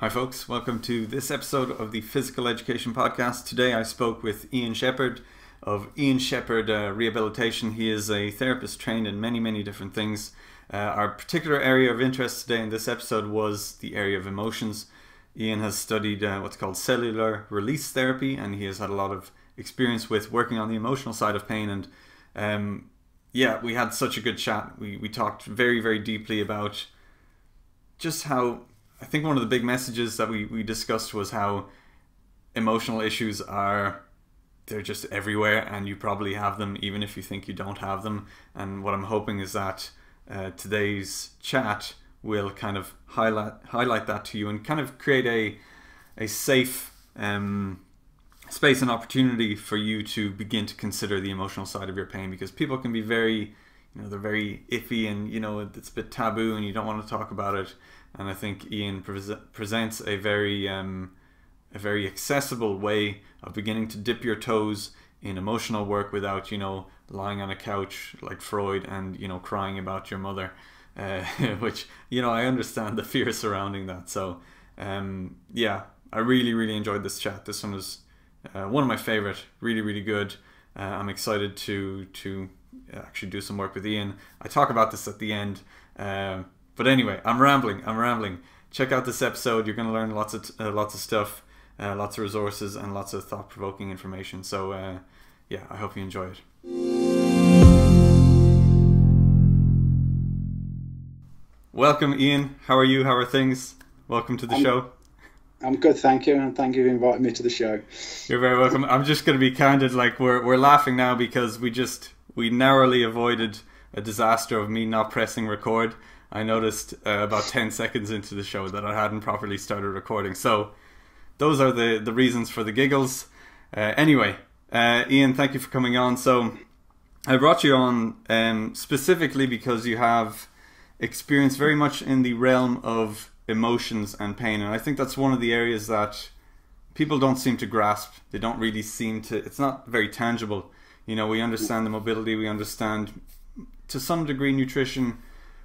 Hi, folks. Welcome to this episode of the Physical Education Podcast. Today I spoke with Ian Sheppard of Ian Sheppard uh, Rehabilitation. He is a therapist trained in many, many different things. Uh, our particular area of interest today in this episode was the area of emotions. Ian has studied uh, what's called cellular release therapy, and he has had a lot of experience with working on the emotional side of pain. And um, yeah, we had such a good chat. We, we talked very, very deeply about just how I think one of the big messages that we, we discussed was how emotional issues are they're just everywhere and you probably have them even if you think you don't have them. And what i'm hoping is that uh, today's chat will kind of highlight highlight that to you and kind of create a a safe um, space and opportunity for you to begin to consider the emotional side of your pain because people can be very you know they're very iffy and you know it's a bit taboo and you don't want to talk about it and I think Ian pre- presents a very um, a very accessible way of beginning to dip your toes in emotional work without you know lying on a couch like Freud and you know crying about your mother, uh, which you know I understand the fear surrounding that. So um, yeah, I really really enjoyed this chat. This one was uh, one of my favorite. Really really good. Uh, I'm excited to to actually do some work with Ian. I talk about this at the end. Uh, but anyway, I'm rambling. I'm rambling. Check out this episode. You're going to learn lots of uh, lots of stuff, uh, lots of resources, and lots of thought provoking information. So uh, yeah, I hope you enjoy it. Welcome, Ian. How are you? How are things? Welcome to the I'm, show. I'm good, thank you, and thank you for inviting me to the show. You're very welcome. I'm just going to be candid. Like we're we're laughing now because we just we narrowly avoided a disaster of me not pressing record I noticed uh, about 10 seconds into the show that I hadn't properly started recording. So those are the, the reasons for the giggles. Uh, anyway, uh, Ian, thank you for coming on. So I brought you on um, specifically because you have experience very much in the realm of emotions and pain. And I think that's one of the areas that people don't seem to grasp. They don't really seem to, it's not very tangible. You know, we understand the mobility, we understand to some degree nutrition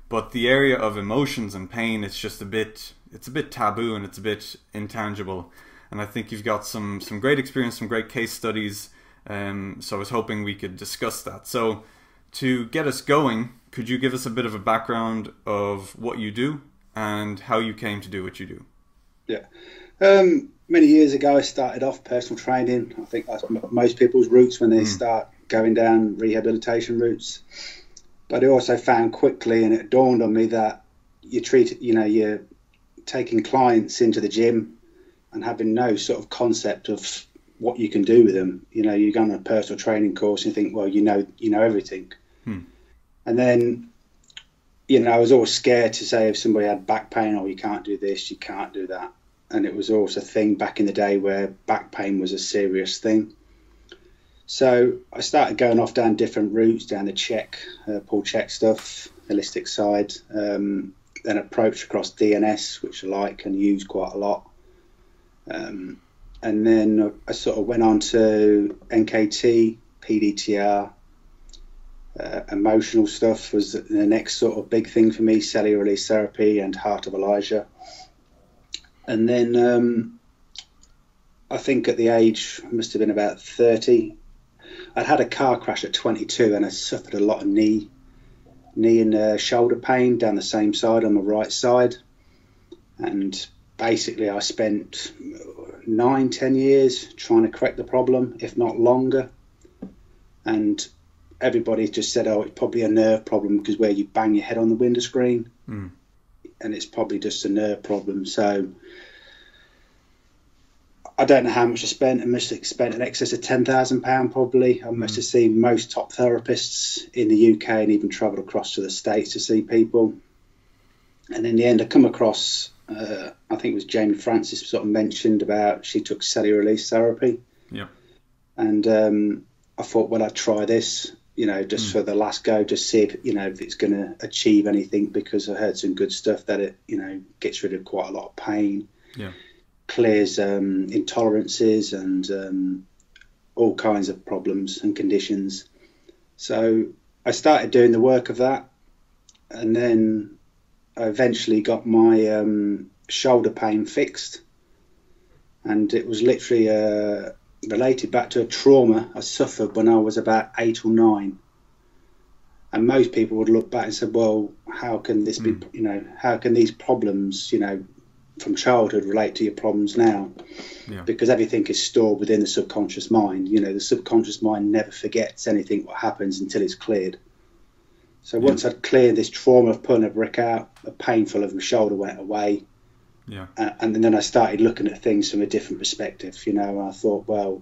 but the area of emotions and pain it's just a bit it's a bit taboo and it's a bit intangible. And i think you've got some some great experience some great case studies um, so i was hoping we could discuss that. So to get us going could you give us a bit of a background of what you do and how you came to do what you do? Yeah. Um, many years ago i started off personal training. I think that's most people's roots when they mm. start going down rehabilitation routes but I also found quickly, and it dawned on me that you treat, you know, you're taking clients into the gym and having no sort of concept of what you can do with them. You know, you go on a personal training course and you think, well, you know, you know everything. Hmm. And then, you know, I was always scared to say if somebody had back pain, oh, you can't do this, you can't do that. And it was also a thing back in the day where back pain was a serious thing. So I started going off down different routes, down the Chek, uh, Paul Chek stuff, holistic side, um, then approached across DNS, which I like and use quite a lot. Um, and then I sort of went on to NKT, PDTR, uh, emotional stuff was the next sort of big thing for me, cellular release therapy and Heart of Elijah. And then um, I think at the age, I must have been about 30, I'd had a car crash at 22 and I suffered a lot of knee, knee and uh, shoulder pain down the same side on the right side. And basically, I spent nine, ten years trying to correct the problem, if not longer. And everybody just said, "Oh, it's probably a nerve problem because where you bang your head on the window screen, mm. and it's probably just a nerve problem." So I don't know how much I spent. I must have spent in excess of ten thousand pound probably. I must mm. have seen most top therapists in the UK and even travelled across to the states to see people. And in the end, I come across. Uh, I think it was Jamie Francis sort of mentioned about she took cellular release therapy. Yeah. And um, I thought, well, I'd try this. You know, just mm. for the last go, just see if you know if it's going to achieve anything because I heard some good stuff that it you know gets rid of quite a lot of pain. Yeah clears um, intolerances and um, all kinds of problems and conditions. So I started doing the work of that, and then I eventually got my um, shoulder pain fixed, and it was literally uh, related back to a trauma I suffered when I was about eight or nine. And most people would look back and say, "Well, how can this be? You know, how can these problems, you know, from childhood relate to your problems now?" Yeah. Because everything is stored within the subconscious mind. You know, the subconscious mind never forgets anything what happens until it's cleared. So once I'd cleared this trauma of pulling a brick out, the painful of my shoulder went away. Yeah. Uh, and then I started looking at things from a different perspective, you know, and I thought, well,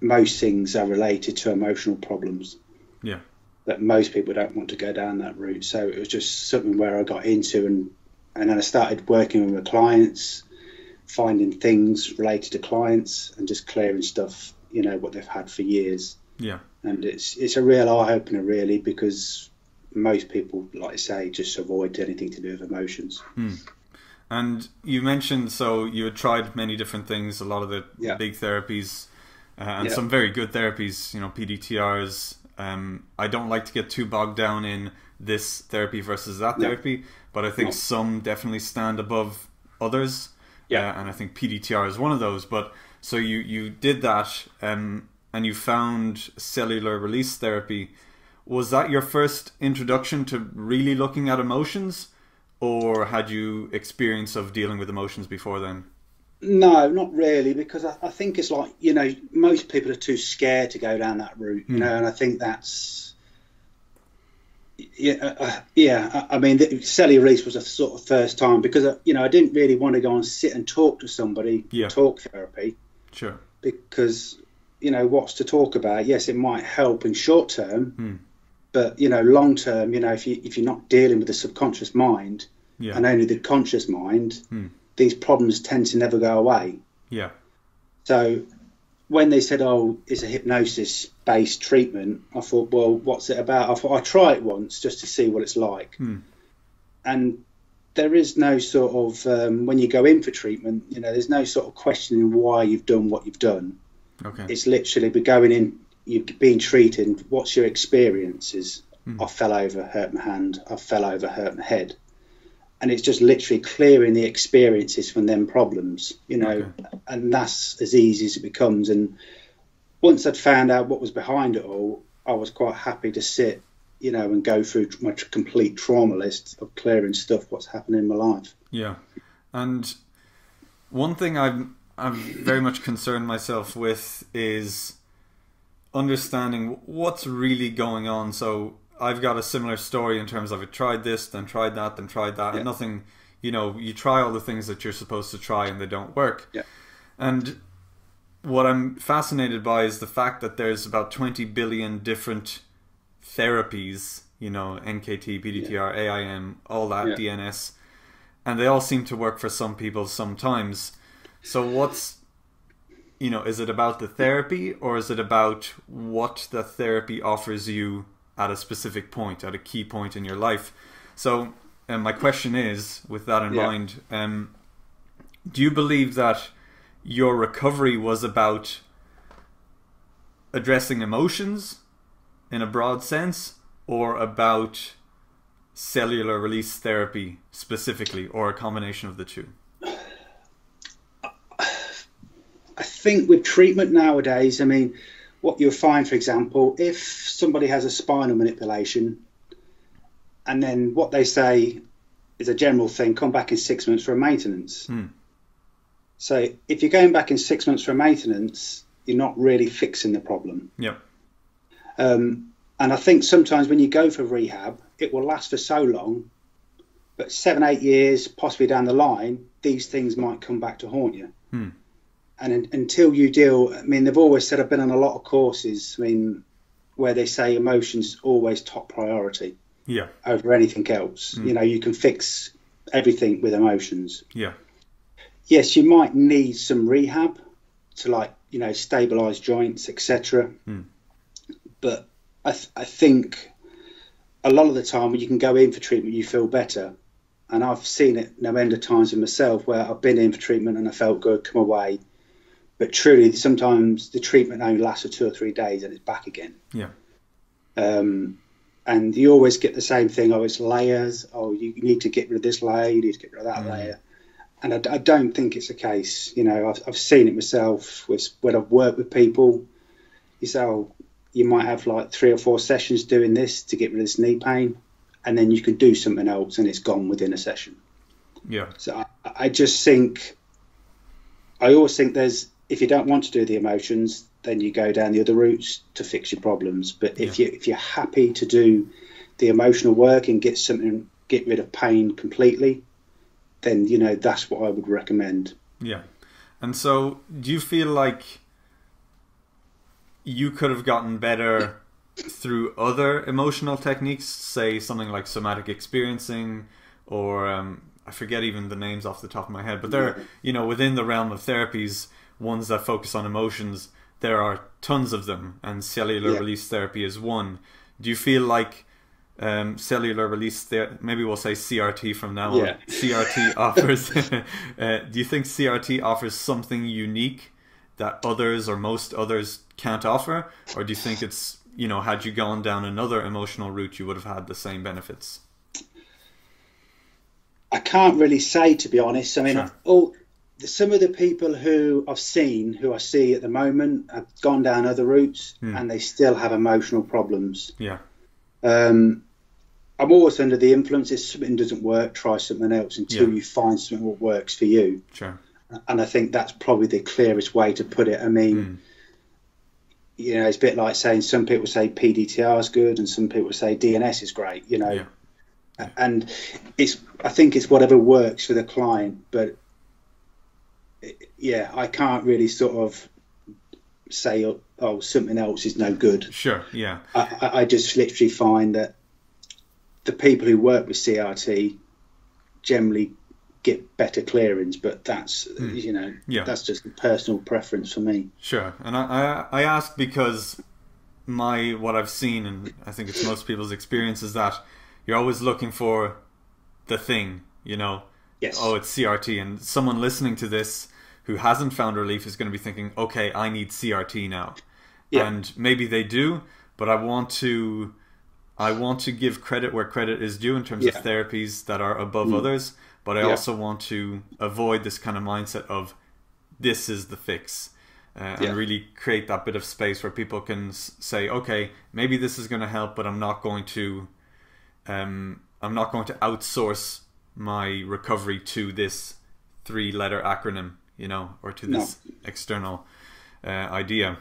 most things are related to emotional problems. Yeah. That most people don't want to go down that route. So it was just something where I got into and and then I started working with my clients, finding things related to clients and just clearing stuff, you know, what they've had for years. Yeah. And it's it's a real eye opener really because most people, like I say, just avoid anything to do with emotions. And you mentioned so you had tried many different things, a lot of the Yeah. big therapies, uh, and Yeah. some very good therapies. You know, PDTRs. Um, I don't like to get too bogged down in this therapy versus that No. therapy, but I think some definitely stand above others. Yeah. uh, and I think PDTR is one of those. But so you you did that, um, and you found cellular release therapy. Was that your first introduction to really looking at emotions? or had you experience of dealing with emotions before then? No, not really, because I, I think it's like you know most people are too scared to go down that route, you know, and I think that's yeah, uh, uh, yeah. I, I mean, the, cellular release was a sort of first time because uh, you know I didn't really want to go and sit and talk to somebody, Yeah. talk therapy, Sure. because you know what's to talk about. Yes, it might help in short term, Hmm. but you know long term, you know if you if you're not dealing with the subconscious mind Yeah. and only the conscious mind, Hmm. these problems tend to never go away. Yeah. So when they said, "Oh, it's a hypnosis-based treatment," I thought, "Well, what's it about?" I thought I'll try it once just to see what it's like. Hmm. And there is no sort of um, when you go in for treatment, you know, there's no sort of questioning why you've done what you've done. Okay. It's literally we're going in, you're being treated. What's your experiences? Hmm. I fell over, hurt my hand. I fell over, hurt my head. And it's just literally clearing the experiences from them problems, you know, and that's as easy as it becomes. And once I'd found out what was behind it all, I was quite happy to sit, you know, and go through my complete trauma list of clearing stuff, what's happened in my life. Yeah. And one thing I'm I'm very much concerned myself with is understanding what's really going on. So I've got a similar story in terms of I tried this, then tried that, then tried that, Yeah. and nothing. You know, you try all the things that you're supposed to try and they don't work. Yeah. And what I'm fascinated by is the fact that there's about 20 billion different therapies. You know, NKT, PDTR, AIM, all that, Yeah. DNS, and they all seem to work for some people sometimes. So what's you know, is it about the therapy or is it about what the therapy offers you at a specific point, at a key point in your life? So, um, my question is, with that in Yeah. mind, um, do you believe that your recovery was about addressing emotions in a broad sense or about cellular release therapy specifically or a combination of the two? I think with treatment nowadays, I mean, what you'll find, for example, if somebody has a spinal manipulation, and then what they say is a general thing, come back in six months for a maintenance. Hmm. So if you're going back in six months for a maintenance, you're not really fixing the problem. Yep. Um, and I think sometimes when you go for rehab, it will last for so long, but seven, eight years, possibly down the line, these things might come back to haunt you. Hmm. And un until you deal, I mean, they've always said I've been on a lot of courses. I mean, where they say emotions always top priority Yeah. over anything else. Hmm. You know, you can fix everything with emotions. Yeah. Yes, you might need some rehab to like you know stabilize joints, etc. Hmm. But I, th- I think a lot of the time when you can go in for treatment, you feel better. And I've seen it no end of times in myself where I've been in for treatment and I felt good, come away. But truly, sometimes the treatment only lasts for two or three days and it's back again. Yeah. Um, and you always get the same thing. Oh, it's layers. Oh, you need to get rid of this layer. You need to get rid of that mm. layer. And I, I, don't think it's a case. You know, I've, I've seen it myself with, when I've worked with people. You say, oh, you might have like three or four sessions doing this to get rid of this knee pain, and then you can do something else, and it's gone within a session. Yeah. So I, I just think, I always think there's if you don't want to do the emotions, then you go down the other routes to fix your problems. But if yeah. you if you're happy to do the emotional work and get something get rid of pain completely, then you know that's what I would recommend. Yeah. And so do you feel like you could have gotten better through other emotional techniques, say something like somatic experiencing or um, I forget even the names off the top of my head, but they're you know within the realm of therapies, ones that focus on emotions there are tons of them, and cellular yeah. release therapy is one. Do you feel like um, cellular release ther- maybe we'll say CRT from now yeah. on. CRT offers. uh, do you think CRT offers something unique that others or most others can't offer, or do you think it's you know had you gone down another emotional route, you would have had the same benefits? I can't really say to be honest. I mean, sure. all some of the people who I've seen, who I see at the moment, have gone down other routes mm. and they still have emotional problems. Yeah. Um, I'm always under the influence. If something doesn't work, try something else until yeah. you find something that works for you. Sure. And I think that's probably the clearest way to put it. I mean, mm. you know, it's a bit like saying some people say PDTR is good and some people say DNS is great. You know. Yeah. And it's, I think it's whatever works for the client, but yeah, I can't really sort of say, oh, oh, something else is no good. Sure, yeah. I, I just literally find that the people who work with CRT generally get better clearings, but that's mm. you know yeah. that's just a personal preference for me. Sure, and I, I I ask because my what I've seen, and I think it's most people's experience, is that you're always looking for the thing, you know. Yes. Oh, it's CRT, and someone listening to this who hasn't found relief is going to be thinking, okay, I need CRT now. Yeah. And maybe they do, but I want to I want to give credit where credit is due in terms yeah. of therapies that are above mm. others, but I yeah. also want to avoid this kind of mindset of this is the fix. Uh, and really create that bit of space where people can say, okay, maybe this is going to help, but I'm not going to, um, I'm not going to outsource my recovery to this three-letter acronym you know, or to this no. external uh, idea.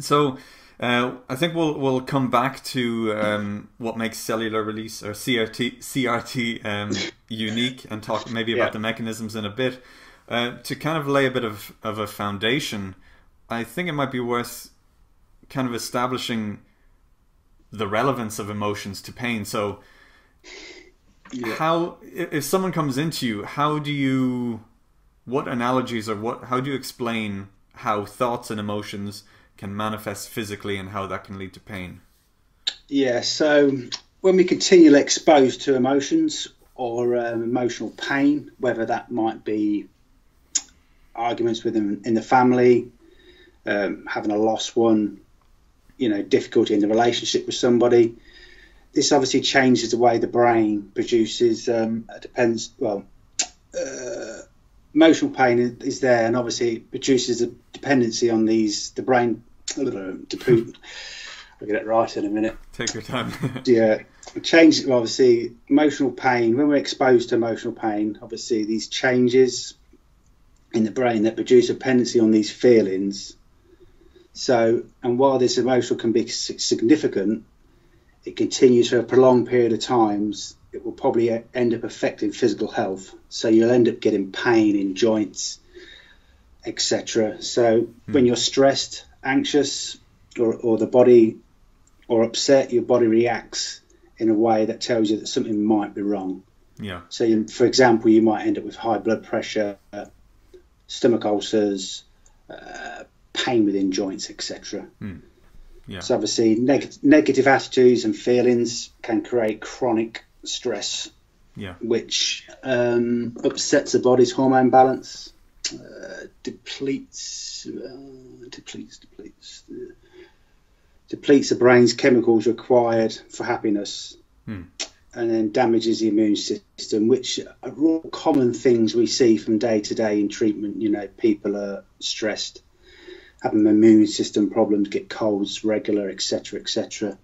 So uh, I think we'll we'll come back to um, what makes cellular release or CRT CRT um, unique and talk maybe about yeah. the mechanisms in a bit. Uh, to kind of lay a bit of, of a foundation, I think it might be worth kind of establishing the relevance of emotions to pain. So, yeah. how if someone comes into you, how do you what analogies or what how do you explain how thoughts and emotions can manifest physically and how that can lead to pain? Yeah, so when we continually exposed to emotions or um, emotional pain, whether that might be arguments within in the family, um, having a lost one, you know, difficulty in the relationship with somebody, this obviously changes the way the brain produces. Um, depends well. Uh, emotional pain is there, and obviously it produces a dependency on these the brain. I'll get it right in a minute. Take your time. yeah, change. Obviously, emotional pain. When we're exposed to emotional pain, obviously these changes in the brain that produce a dependency on these feelings. So, and while this emotional can be significant, it continues for a prolonged period of times it will probably end up affecting physical health. So you'll end up getting pain in joints, etc. So mm. when you're stressed, anxious, or, or the body, or upset, your body reacts in a way that tells you that something might be wrong. Yeah. So, you, for example, you might end up with high blood pressure, uh, stomach ulcers, uh, pain within joints, etc. Mm. Yeah. So obviously, neg- negative attitudes and feelings can create chronic stress, yeah, which um, upsets the body's hormone balance, uh, depletes, uh, depletes, depletes, uh, depletes the brain's chemicals required for happiness, Hmm. and then damages the immune system, which are all common things we see from day to day in treatment. You know, people are stressed, having immune system problems, get colds regular, etc., etc.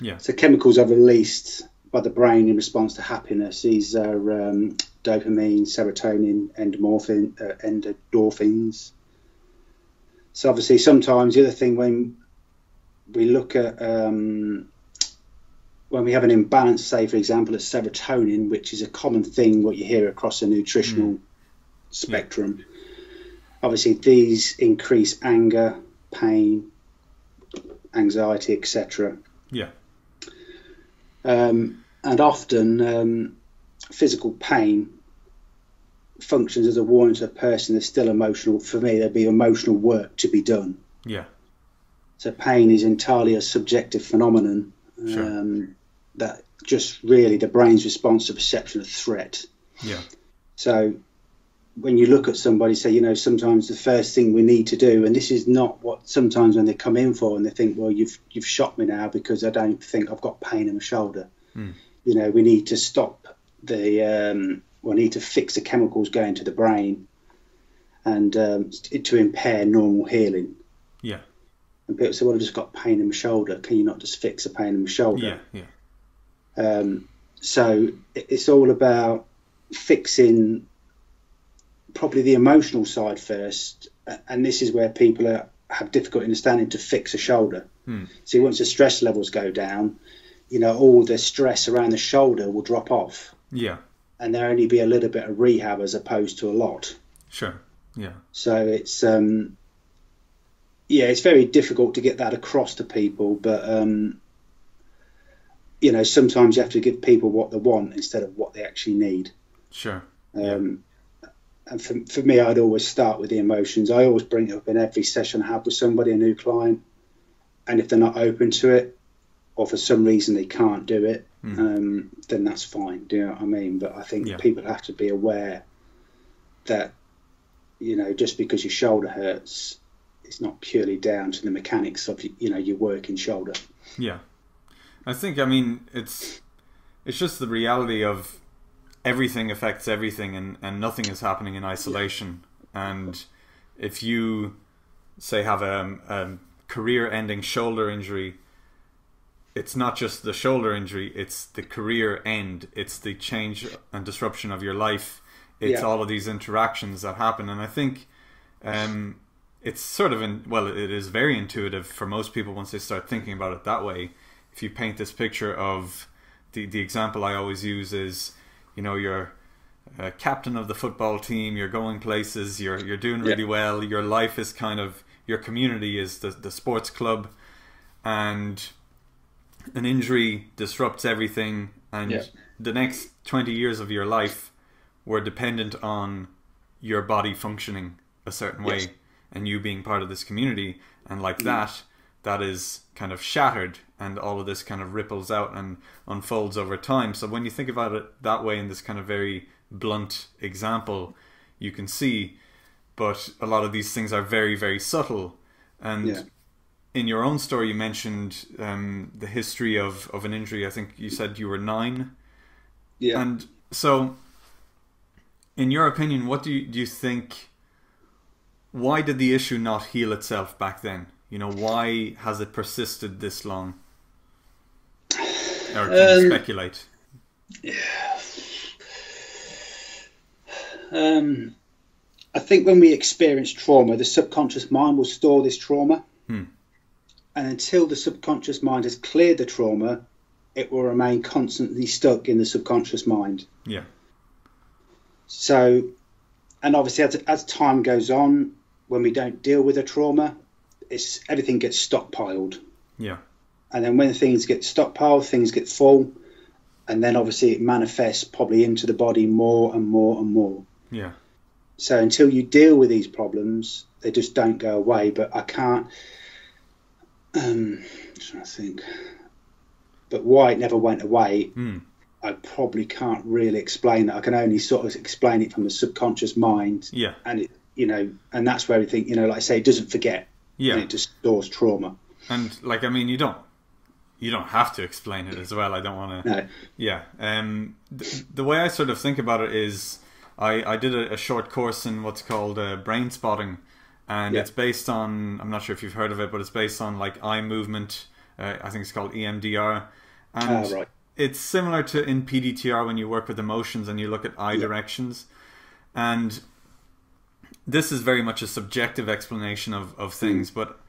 Yeah. So chemicals are released by the brain in response to happiness. These are um, dopamine, serotonin, endomorphin, uh, endorphins. So obviously, sometimes the other thing when we look at um, when we have an imbalance, say for example, of serotonin, which is a common thing what you hear across the nutritional spectrum. Obviously, these increase anger, pain, anxiety, etc. Yeah. Um, and often, um, physical pain functions as a warning to a person there's still emotional. For me, there'd be emotional work to be done. Yeah. So pain is entirely a subjective phenomenon Sure. um, that just really the brain's response to perception of threat. Yeah. So when you look at somebody, say, you know, sometimes the first thing we need to do, and this is not what sometimes when they come in for, and they think, well, you've you've shot me now because I don't think I've got pain in my shoulder. Hmm. You know, we need to stop the, um, we need to fix the chemicals going to the brain, and um, to impair normal healing. Yeah. And people say, well, I've just got pain in my shoulder. Can you not just fix the pain in my shoulder? Yeah. Yeah. Um, so it's all about fixing probably the emotional side first, and this is where people are, have difficulty understanding to fix a shoulder. Hmm. See, once the stress levels go down, you know, all the stress around the shoulder will drop off, Yeah. and there only be a little bit of rehab as opposed to a lot. Sure. Yeah. So it's um, yeah, it's very difficult to get that across to people, but um, you know, sometimes you have to give people what they want instead of what they actually need. Sure. Um, and for, for me, I'd always start with the emotions. I always bring it up in every session I have with somebody, a new client, and if they're not open to it, or for some reason they can't do it, Hmm. um, then that's fine. Do you know what I mean? But I think Yeah. people have to be aware that you know just because your shoulder hurts, it's not purely down to the mechanics of you know your working shoulder. Yeah. I think I mean it's it's just the reality of everything affects everything and, and nothing is happening in isolation. And if you say have a, a career ending shoulder injury, it's not just the shoulder injury, it's the career end, it's the change and disruption of your life. It's Yeah. all of these interactions that happen. And I think um, it's sort of in well it is very intuitive for most people once they start thinking about it that way if you paint this picture of the the example i always use is you know you're a captain of the football team you're going places you're you're doing really Yeah. well your life is kind of your community is the the sports club and an injury disrupts everything and Yeah. the next 20 years of your life were dependent on your body functioning a certain way Yes. and you being part of this community and like mm. that that is kind of shattered and all of this kind of ripples out and unfolds over time so when you think about it that way in this kind of very blunt example you can see but a lot of these things are very very subtle and Yeah. In your own story you mentioned um, the history of, of an injury i think you said you were nine Yeah. and so, in your opinion, what do you do you think? Why did the issue not heal itself back then? You know, why has it persisted this long? Or can you Um, speculate? Um, I think when we experience trauma, the subconscious mind will store this trauma. Hmm. And until the subconscious mind has cleared the trauma, it will remain constantly stuck in the subconscious mind. Yeah, So, and obviously, as, as time goes on, when we don't deal with a trauma, it's everything gets stockpiled. yeah, And then when things get stockpiled, things get full. And then obviously it manifests probably into the body more and more and more. yeah, So until you deal with these problems, they just don't go away. But I can't. Um, I'm trying to think. But why it never went away, mm. I probably can't really explain that. I can only sort of explain it from the subconscious mind, yeah, and it, you know, and that's where everything, you know, like I say, it doesn't forget, and yeah, it just stores trauma. And like, I mean, you don't you don't have to explain it as well. I don't want to. No. Yeah. Um, the, the way I sort of think about it is, I I did a, a short course in what's called uh, brain spotting, and Yeah. it's based on I'm not sure if you've heard of it, but it's based on like eye movement. Uh, I think it's called EMDR, and Ah, right. it's similar to in PDTR when you work with emotions and you look at eye Yeah. directions, and this is very much a subjective explanation of, of things, but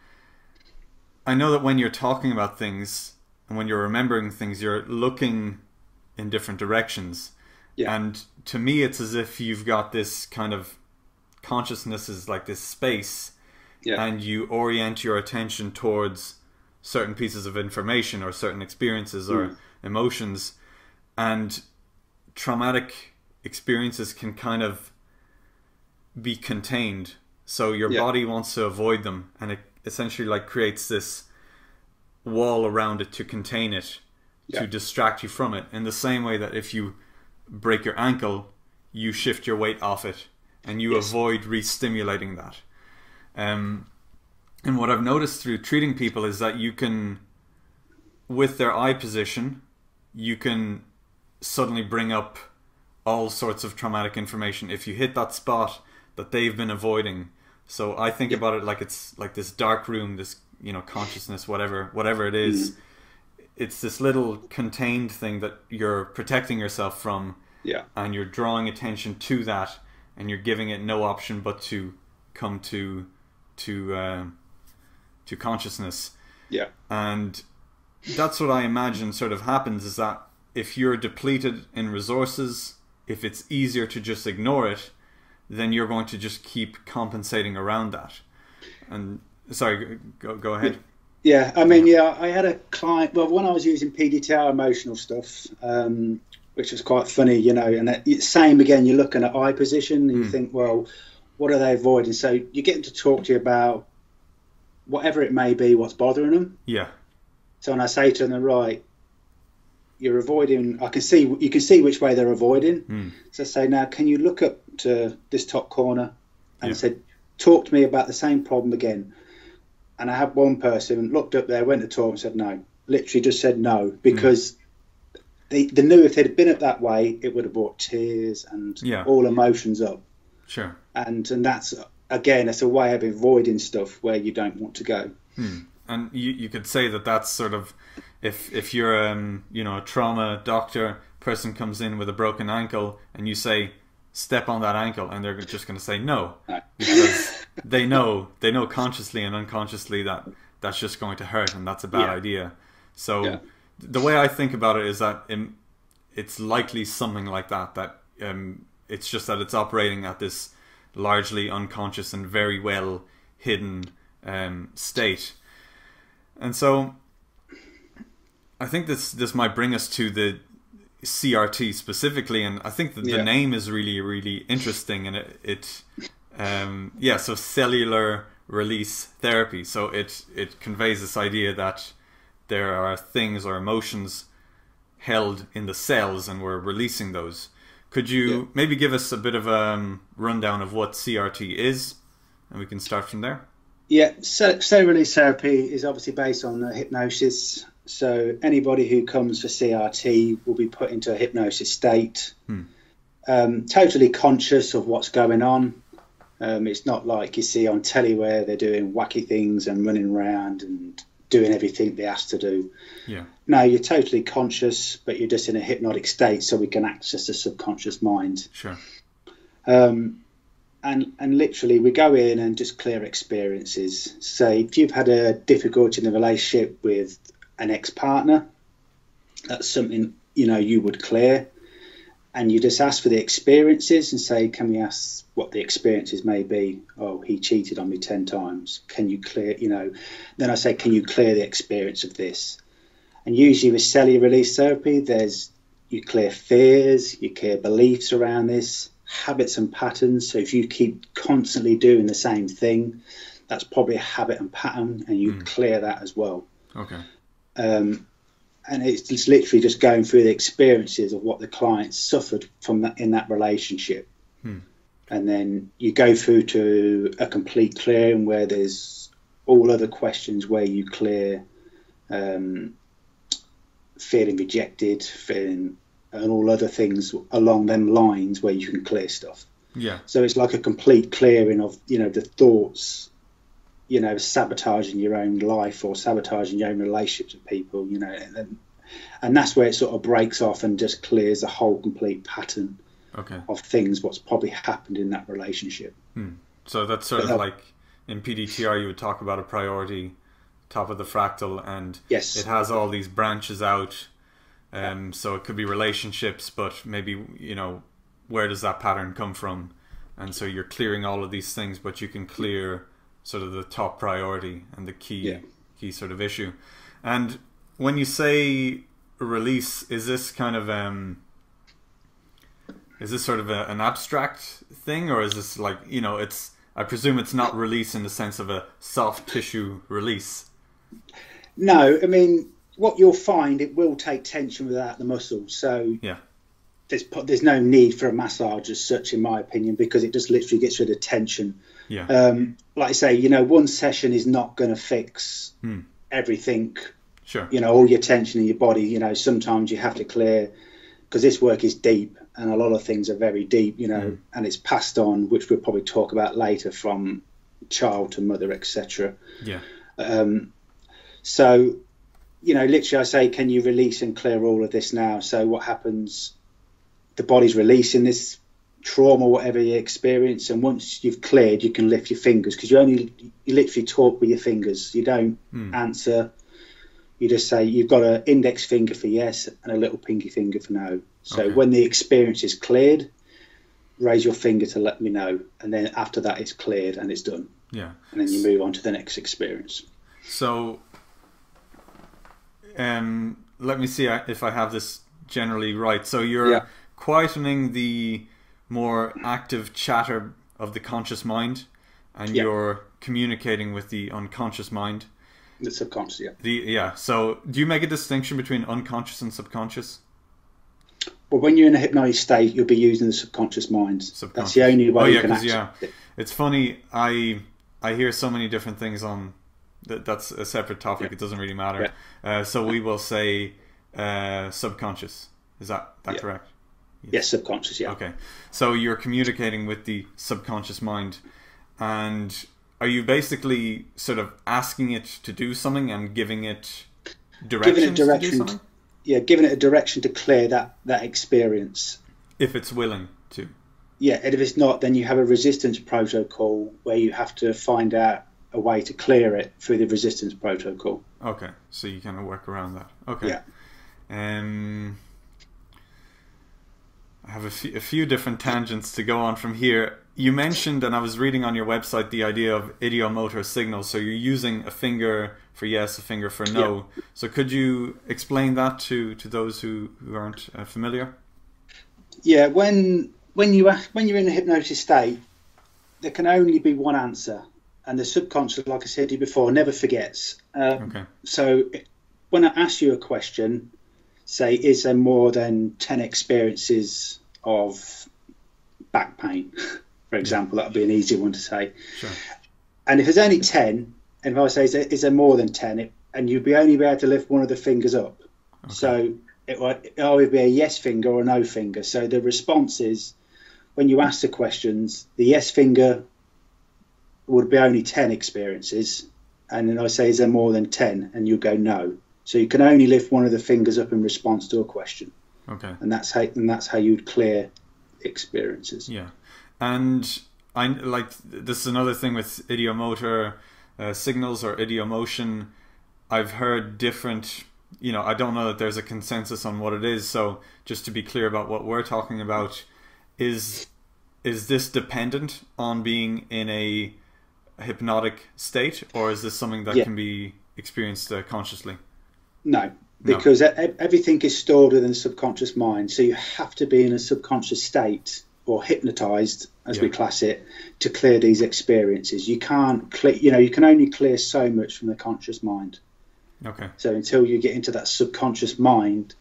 I know that when you're talking about things and when you're remembering things, you're looking in different directions. Yeah. And to me, it's as if you've got this kind of consciousness is like this space, Yeah. and you orient your attention towards certain pieces of information or certain experiences or Mm. emotions, and traumatic experiences can kind of be contained. So your Yeah. body wants to avoid them, and it essentially like creates this wall around it to contain it, to distract you from it. In the same way that if you break your ankle, you shift your weight off it, and you Yes. avoid re-stimulating that. Um, and what I've noticed through treating people is that you can, with their eye position, you can suddenly bring up all sorts of traumatic information if you hit that spot that they've been avoiding. So I think Yeah. about it like it's like this dark room, this you know consciousness, whatever whatever it is. It's this little contained thing that you're protecting yourself from, Yeah. and you're drawing attention to that, and you're giving it no option but to come to to um, to consciousness Yeah. and that's what I imagine sort of happens is that if you're depleted in resources, if it's easier to just ignore it, then you're going to just keep compensating around that. And sorry, go go ahead. Yeah, I mean, yeah, I had a client. Well, when I was using PDTR emotional stuff, um, which was quite funny, you know, and it's same again. You're looking at eye position, and you Mm. think, well, what are they avoiding? So you get them to talk to you about whatever it may be, what's bothering them. Yeah, So when I say to them, right, you're avoiding. I can see you can see which way they're avoiding. Mm. So I say, now, can you look up to this top corner and Yeah. said, talk to me about the same problem again. And I had one person looked up there, went to talk, and said no. Literally just said no because they, they knew if they'd been up that way, it would have brought tears and Yeah. all emotions up. sure. And and that's again, it's a way of avoiding stuff where you don't want to go. And you, you could say that that's sort of if if you're um you know a trauma doctor person comes in with a broken ankle and you say step on that ankle and they're just going to say no No. because they know they know consciously and unconsciously that that's just going to hurt and that's a bad Yeah. idea. So Yeah. The way I think about it is that it's likely something like that that um, it's just that it's operating at this largely unconscious and very well hidden um, state. And so I think this this might bring us to the CRT specifically, and I think that the name is really really interesting, and it, it um, yeah, so cellular release therapy. So it it conveys this idea that there are things or emotions held in the cells, and we're releasing those. Could you Yeah. maybe give us a bit of a um, rundown of what CRT is, and we can start from there? Yeah, so cell release therapy is obviously based on hypnosis. So anybody who comes for CRT will be put into a hypnosis state, Hmm. um, totally conscious of what's going on. Um, it's not like you see on telly where they're doing wacky things and running around and doing everything they asked to do. Yeah. No, you're totally conscious, but you're just in a hypnotic state, so we can access the subconscious mind. Sure. Um, and and literally we go in and just clear experiences. Say if you've had a difficulty in the relationship with an ex-partner, that's something you know you would clear, and you just ask for the experiences and say, can we ask what the experiences may be? Oh, he cheated on me ten times. Can you clear? You know, then I say, can you clear the experience of this? And usually with cellular release therapy, there's you clear fears, you clear beliefs around this, habits and patterns. So if you keep constantly doing the same thing, that's probably a habit and pattern, and you clear that as well. Okay. Um, and it's just literally just going through the experiences of what the client suffered from that in that relationship. Hmm. And then you go through to a complete clearing where there's all other questions where you clear um, feeling rejected, feeling, and all other things along them lines where you can clear stuff. Yeah. So it's like a complete clearing of you know the thoughts, you know, sabotaging your own life or sabotaging your own relationships with people, you know, and and that's where it sort of breaks off and just clears the whole complete pattern Okay. of things what's probably happened in that relationship. So that's sort But, of like in PDTR, you would talk about a priority, top of the fractal, and Yes. it has all these branches out. Um, so it could be relationships, but maybe you know where does that pattern come from? And so you're clearing all of these things, but you can clear sort of the top priority and the key Yeah. key sort of issue. And when you say release, is this kind of um, is this sort of a, an abstract thing, or is this like you know it's? I presume it's not release in the sense of a soft tissue release. No, I mean what you'll find it will take tension without the muscle. So Yeah. there's there's no need for a massage as such, in my opinion, because it just literally gets rid of tension. Yeah. Um, like I say, you know, one session is not going to fix Hmm. everything. Sure. You know, all your tension in your body. You know, sometimes you have to clear because this work is deep, and a lot of things are very deep. You know, and it's passed on, which we'll probably talk about later, from child to mother, etc. Yeah. Um, so, you know, literally, I say, can you release and clear all of this now? So, what happens? The body's releasing this trauma, whatever you experience, and once you've cleared, you can lift your fingers because you only you literally talk with your fingers. You don't answer. You just say you've got an index finger for yes and a little pinky finger for no. So Okay. when the experience is cleared, raise your finger to let me know, and then after that, it's cleared and it's done, Yeah. and then you move on to the next experience. So, um, let me see if I have this generally right. So you're Yeah. quietening the more active chatter of the conscious mind, and Yeah. you're communicating with the unconscious mind. The subconscious, yeah. The yeah. So do you make a distinction between unconscious and subconscious? Well, when you're in a hypnotic state, you'll be using the subconscious mind. That's the only way Oh, you yeah, can 'cause, access yeah. it. It's funny. I I hear so many different things on. That, that's a separate topic. Yeah. It doesn't really matter. Uh, so we will say uh, subconscious. Is that that correct? Yes, subconscious, yeah. Okay. So you're communicating with the subconscious mind, and are you basically sort of asking it to do something and giving it directions to do direction. something Yeah, giving it a direction to clear that, that experience. if it's willing to? Yeah, and if it's not, then you have a resistance protocol where you have to find out a way to clear it through the resistance protocol. Okay. So you kind of work around that. Okay. Yeah. Um, I have a few, a few different tangents to go on from here. You mentioned, and I was reading on your website, the idea of ideomotor signals. So you're using a finger for yes, a finger for no. So could you explain that to, to those who, who aren't uh, familiar? Yeah, when when you ask, when you're in a hypnosis state, there can only be one answer, and the subconscious, like I said to you before, never forgets. Uh, Okay. So when I ask you a question, say, is there more than 10 experiences of back pain, for example, that would be an easy one to say. Sure. And if there's only 10, and if I say, is there, is there more than 10, it, and you'd be only be able to lift one of the fingers up. So it would either be a yes finger or a no finger. So the response is, when you ask the questions, the yes finger would be only 10 experiences. And then I say, is there more than 10? And you go, no. So you can only lift one of the fingers up in response to a question. Okay. And that's how, and that's how you'd clear experiences. Yeah, and I like this is another thing with ideomotor uh, signals or idiomotion. I've heard different. You know, I don't know that there's a consensus on what it is. So just to be clear about what we're talking about, is is this dependent on being in a hypnotic state, or is this something that Yeah. can be experienced uh, consciously? No, because e- everything is stored within the subconscious mind. So you have to be in a subconscious state or hypnotized, as we class it, to clear these experiences. You can't clear, you know, you can only clear so much from the conscious mind. Okay. So until you get into that subconscious mind,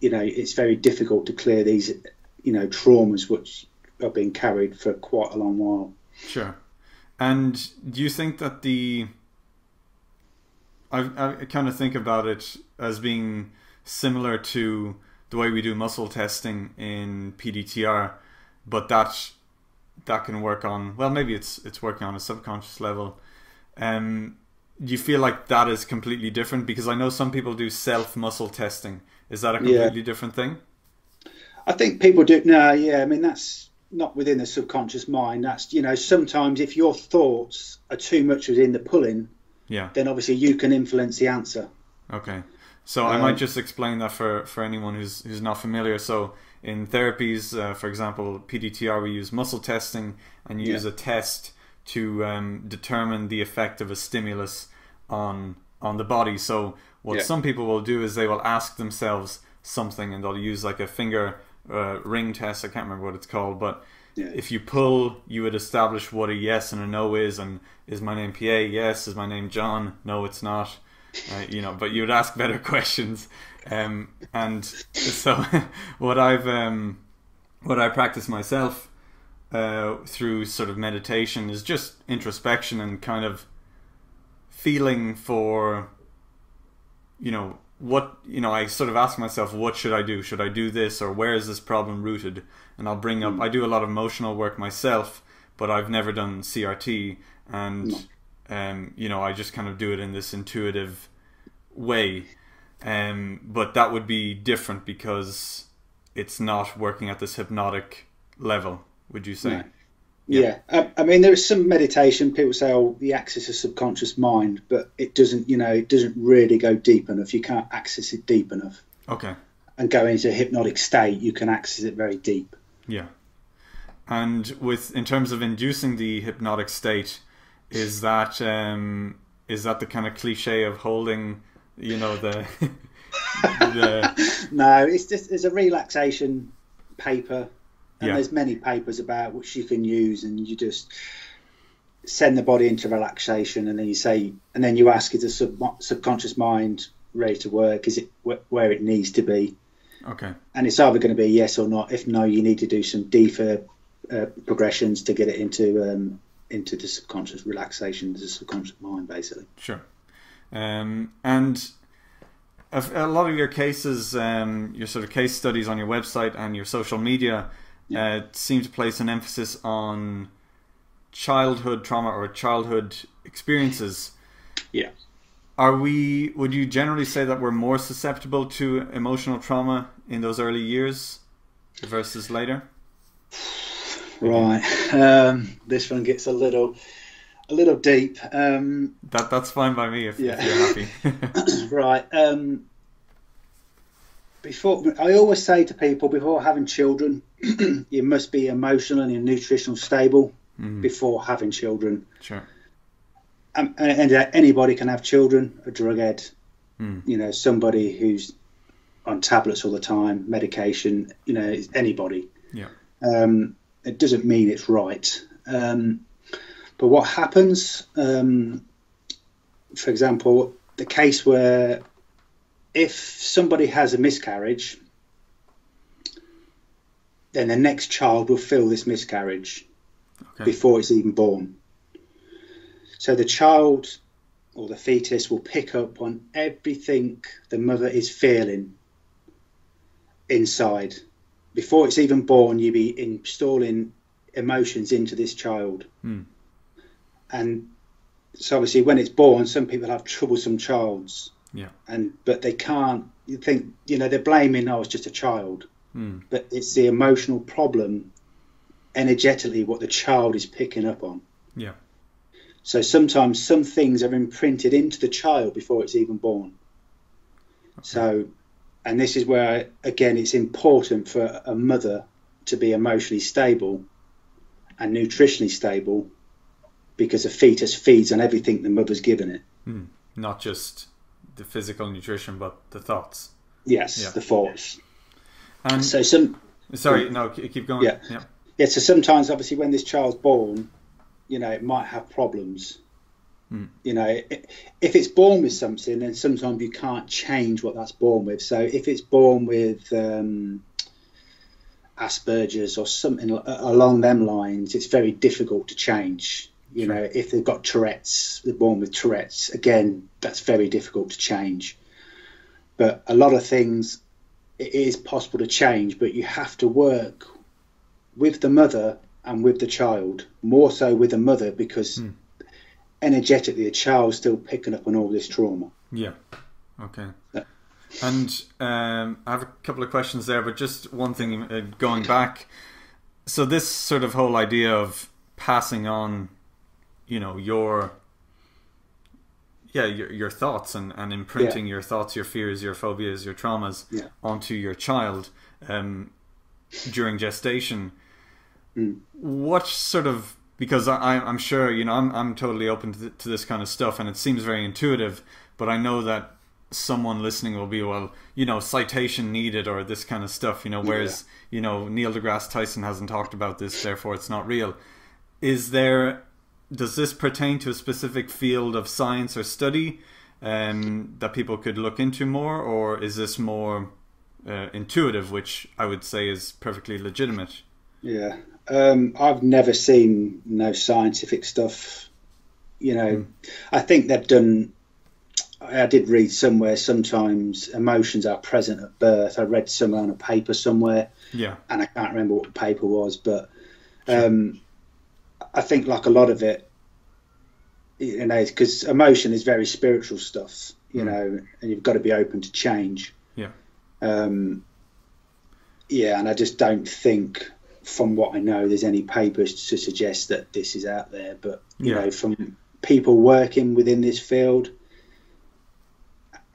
you know, it's very difficult to clear these, you know, traumas which are being carried for quite a long while. Sure. And do you think that the I, I kind of think about it as being similar to the way we do muscle testing in PDTR, but that that can work on well maybe it's it's working on a subconscious level. Um, do you feel like that is completely different? Because I know some people do self muscle testing. Is that a completely yeah. different thing? I think people do. No, yeah. I mean, that's not within the subconscious mind. That's you know, sometimes if your thoughts are too much within the pulling, yeah, then obviously you can influence the answer. Okay, so um, I might um, just explain that for for anyone who's who's not familiar. So in therapies, uh, for example, PDTR, we use muscle testing and use yeah. a test to um, determine the effect of a stimulus on on the body. So what yeah. some people will do is they will ask themselves something and they'll use like a finger uh, ring test. I can't remember what it's called, but yeah. if you pull, you would establish what a yes and a no is. And is my name PA? Yes. Is my name John? No, it's not. Uh, you know, but you would ask better questions. Um, and so what I've um, what I practice myself uh, through sort of meditation is just introspection and kind of feeling for you know what you know i sort of ask myself what should i do? Should i do this or where is this problem rooted? And i'll bring up mm. i do a lot of emotional work myself but i've never done crt and um, you know i just kind of do it in this intuitive way. Um, but that would be different because it's not working at this hypnotic level would you say yeah, yeah. I, I, mean, there is some meditation. People say, "Oh, the access of subconscious mind," but it doesn't. You know, it doesn't really go deep enough. You can't access it deep enough. Okay. And go into a hypnotic state, you can access it very deep. Yeah. And with in terms of inducing the hypnotic state, is that um, is that the kind of cliche of holding, you know, the the... no, it's just it's a relaxation paper and yeah. there's many papers about which you can use, and you just send the body into relaxation, and then you say, and then you ask, is the sub- subconscious mind ready to work? Is it wh- where it needs to be? Okay. And it's either going to be yes or not. If no, you need to do some deeper uh, progressions to get it into um, into the subconscious relaxation, the subconscious mind, basically. Sure. Um, and a, a, lot of your cases, um, your sort of case studies on your website and your social media yeah. uh, seem to place an emphasis on childhood trauma or childhood experiences. Yeah. Are we? Would you generally say that we're more susceptible to emotional trauma in those early years versus later? Right. Um, this one gets a little, a little deep. Um, that that's fine by me if, yeah. if you're happy. right. Um, before I always say to people before having children, you must be emotionally and nutritional stable mm. before having children. Sure. Um, and, and, anybody can have children. A drug head, mm. you know, somebody who's on tablets all the time, medication. You know, anybody. Yeah. Um, it doesn't mean it's right. Um, but what happens, um, for example, the case where if somebody has a miscarriage, then the next child will feel this miscarriage okay. before it's even born. So the child or the fetus will pick up on everything the mother is feeling inside. Before it's even born, you be installing emotions into this child. Hmm. And so obviously when it's born, some people have troublesome childs yeah. And but they can't. You think you know they're blaming. Oh, it's just a child. Mm. But it's the emotional problem, energetically, what the child is picking up on. Yeah. So sometimes some things are imprinted into the child before it's even born. Okay. So, and this is where again it's important for a mother to be emotionally stable and nutritionally stable because the fetus feeds on everything the mother's given it. Mm. Not just the physical nutrition, but the thoughts. Yes, yeah. the thoughts. And so some. Sorry, no, keep going. Yeah. yeah. Yeah. So sometimes, obviously, when this child's born, you know, it might have problems. Mm. You know, if it's born with something, then sometimes you can't change what that's born with. So if it's born with um, Asperger's or something along them lines, it's very difficult to change. You Sure. know, if they've got Tourette's, they're born with Tourette's. Again, that's very difficult to change. But a lot of things, it is possible to change, but you have to work with the mother and with the child. More so with the mother because Hmm. energetically, the child's still picking up on all this trauma. Yeah. Okay. Yeah. And um, I have a couple of questions there, but just one thing uh, going back. So this sort of whole idea of passing on, you know, your yeah your, your thoughts and, and imprinting your thoughts, your fears, your phobias, your traumas Yeah. onto your child um, during gestation. Mm. What sort of because I, I'm sure you know I'm I'm totally open to, th- to this kind of stuff, and it seems very intuitive. But I know that someone listening will be well, you know, citation needed or this kind of stuff. You know, whereas you know Neil deGrasse Tyson hasn't talked about this, therefore it's not real. Is there? Does this pertain to a specific field of science or study um, that people could look into more, or is this more uh, intuitive, which I would say is perfectly legitimate? Yeah, um, I've never seen no scientific stuff. You know, I think they've done. I did read somewhere. Sometimes emotions are present at birth. I read somewhere on a paper somewhere, Yeah, and I can't remember what the paper was, but um, I think like a lot of it, you know, because emotion is very spiritual stuff. You Mm. know, and you've got to be open to change. Yeah. Um, yeah, and I just don't think, from what I know, there's any papers to suggest that this is out there. But you Yeah. know, from people working within this field,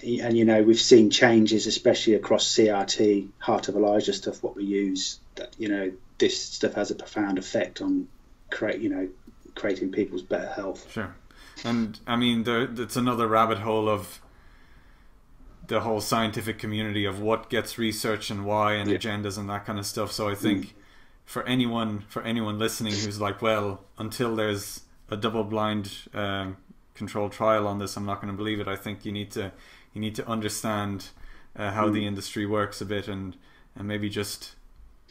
and you know, we've seen changes, especially across CRT, Heart of Elijah stuff. What we use, that you know, this stuff has a profound effect on create, you know, creating people's better health. Sure. And I mean, there, it's another rabbit hole of the whole scientific community of what gets research and why and Yeah. agendas and that kind of stuff. So I think for anyone for anyone listening who's like, well, until there's a double-blind um, controlled trial on this, I'm not going to believe it. I think you need to you need to understand uh, how the industry works a bit and and maybe just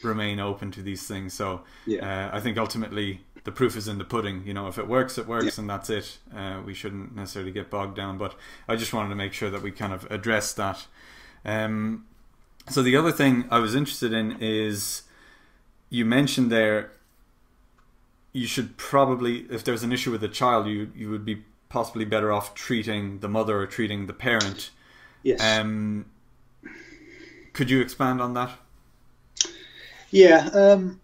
remain open to these things. So Yeah. uh, I think ultimately the proof is in the pudding. You know, if it works, it works, and that's it. Uh, we shouldn't necessarily get bogged down. But I just wanted to make sure that we kind of address that. Um, so the other thing I was interested in is you mentioned there you should probably, if there's an issue with a child, you you would be possibly better off treating the mother or treating the parent. Yes. Um, could you expand on that? Yeah, um,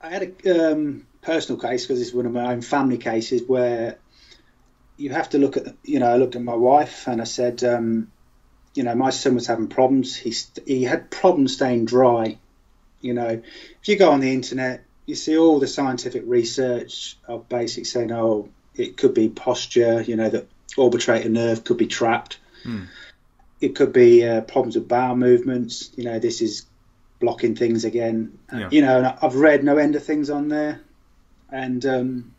I had a um, personal case because it's one of my own family cases where you have to look at, you know, I looked at my wife and I said, um, you know, my son was having problems. He he had problems staying dry. You know, if you go on the internet, you see all the scientific research of basically saying, oh, it could be posture. You know, that obturator nerve could be trapped. Hmm. It could be uh, problems with bowel movements. You know, this is blocking things again. Uh, Yeah. You know, and I've read no end of things on there, and um,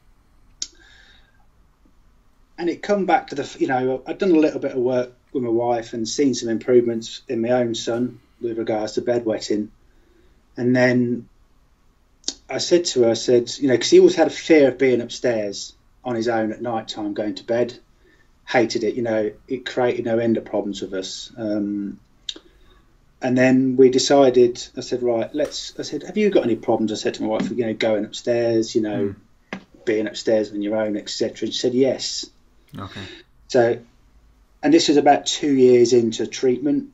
and it come back to the you know I've done a little bit of work with my wife and seen some improvements in my own son with regards to bedwetting, and then I said to her, I said, you know, because he always had a fear of being upstairs on his own at night time going to bed. Hated it, you know, it created no end of problems with us. Um, and then we decided, I said, right, let's, I said, have you got any problems? I said to my wife, you know, going upstairs, you know, being upstairs on your own, etc. And she said, yes. Okay. So, and this was about two years into treatment.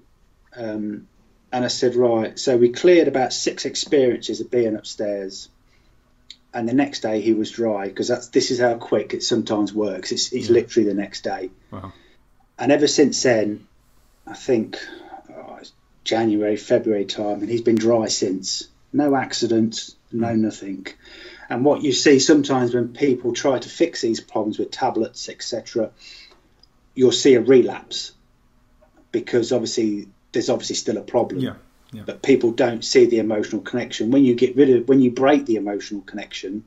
Um, and I said, right. So we cleared about six experiences of being upstairs. And the next day he was dry because that's this is how quick it sometimes works. It's, it's Yeah. literally the next day. Wow. And ever since then, I think January, February time, and he's been dry since. No accidents, no nothing. And what you see sometimes when people try to fix these problems with tablets, etc., you'll see a relapse because obviously there's obviously still a problem. Yeah. Yeah. But people don't see the emotional connection. When you get rid of, when you break the emotional connection,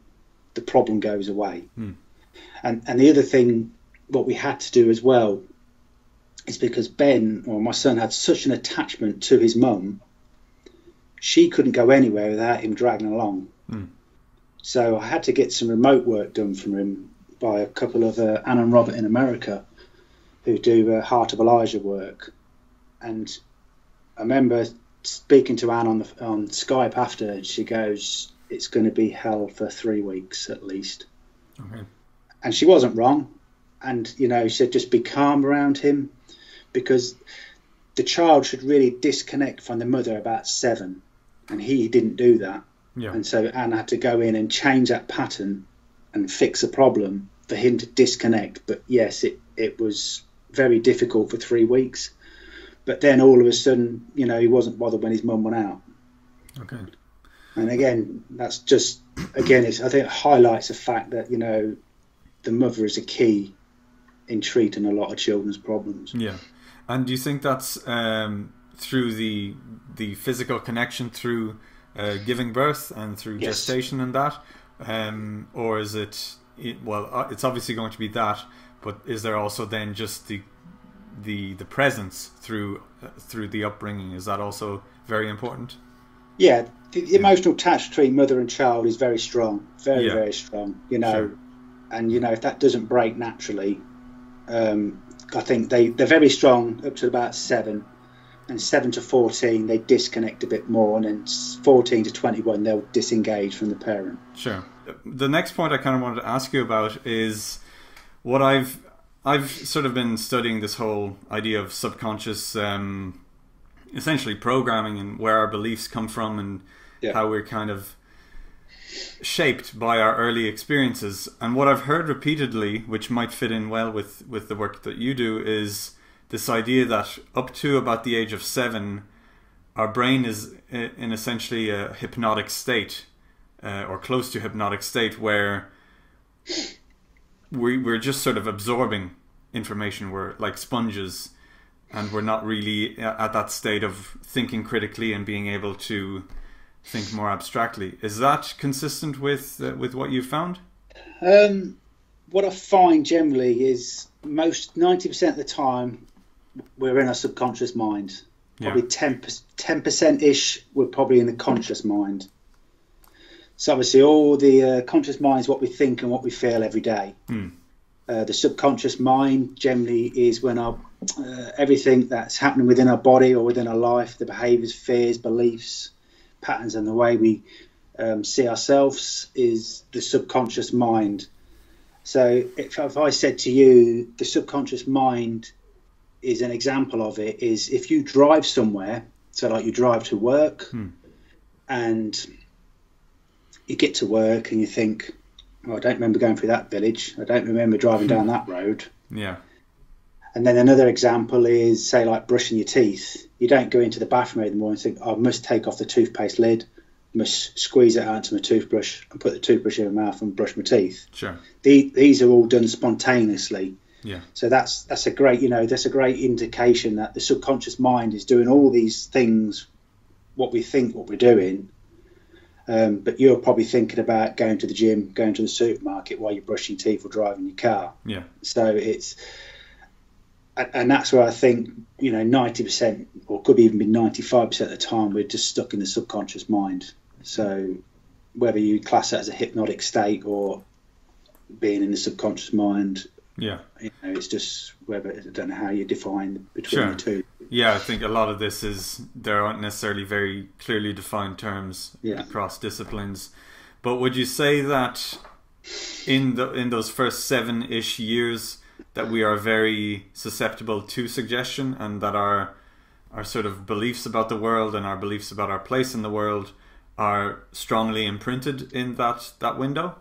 the problem goes away. Hmm. And and the other thing, what we had to do as well, is because Ben or my son had such an attachment to his mum, she couldn't go anywhere without him dragging along. Hmm. So I had to get some remote work done from him by a couple of uh, Ann and Robert in America who do uh, Heart of Elijah work. And I remember speaking to Anne on the, on Skype after, and she goes, "It's going to be hell for three weeks at least." Okay. And she wasn't wrong. And you know, she said, "Just be calm around him, because the child should really disconnect from the mother about seven, and he didn't do that. Yeah. And so Anne had to go in and change that pattern and fix a problem for him to disconnect. But yes, it it was very difficult for three weeks. But then all of a sudden, you know, he wasn't bothered when his mum went out. Okay. And again, that's just again, it's I think it highlights the fact that you know the mother is a key in treating a lot of children's problems. Yeah. And do you think that's um, through the the physical connection through uh, giving birth and through Yes. gestation and that, um, or is it, it? Well, uh, it's obviously going to be that, but is there also then just the the the presence through uh, through the upbringing? Is that also very important? Yeah, the, the emotional attachment between mother and child is very strong, very Yeah. very strong. You know, Sure. and you know if that doesn't break naturally, um, I think they they're very strong up to about seven, and seven to fourteen they disconnect a bit more, and then fourteen to twenty one they'll disengage from the parent. Sure. The next point I kind of wanted to ask you about is what I've I've sort of been studying this whole idea of subconscious, um, essentially programming and where our beliefs come from and Yeah. how we're kind of shaped by our early experiences. And what I've heard repeatedly, which might fit in well with with the work that you do, is this idea that up to about the age of seven, our brain is in essentially a hypnotic state uh, or close to hypnotic state where we, we're just sort of absorbing information. We're like sponges and we're not really at that state of thinking critically and being able to think more abstractly. Is that consistent with uh, with what you've found? Um, what I find generally is most ninety percent of the time we're in our subconscious mind. Probably Yeah. 10 percent ish. We're probably in the conscious mind. So obviously, all the uh, conscious mind is what we think and what we feel every day. Hmm. Uh, the subconscious mind generally is when our uh, everything that's happening within our body or within our life, the behaviours, fears, beliefs, patterns, and the way we um, see ourselves is the subconscious mind. So if, if I said to you, the subconscious mind is an example of it, is if you drive somewhere, so like you drive to work Hmm. and you get to work and you think, oh, I don't remember going through that village. I don't remember driving down that road. Yeah. And then another example is, say, like brushing your teeth. You don't go into the bathroom in the morning and think, I must take off the toothpaste lid, must squeeze it out into my toothbrush and put the toothbrush in my mouth and brush my teeth. Sure. The, these are all done spontaneously. Yeah. So that's that's a great, you know, that's a great indication that the subconscious mind is doing all these things, what we think, what we're doing. Um, but you're probably thinking about going to the gym, going to the supermarket while you're brushing teeth or driving your car. Yeah. So it's, and and that's where I think you know ninety percent, or could even be ninety five percent of the time, we're just stuck in the subconscious mind. So whether you class it as a hypnotic state or being in the subconscious mind, Yeah. you know, it's just whether I don't know how you define between Sure. the two. Yeah, I think a lot of this is there aren't necessarily very clearly defined terms Yeah. across disciplines. But would you say that in the in those first seven ish years that we are very susceptible to suggestion and that our our sort of beliefs about the world and our beliefs about our place in the world are strongly imprinted in that that window?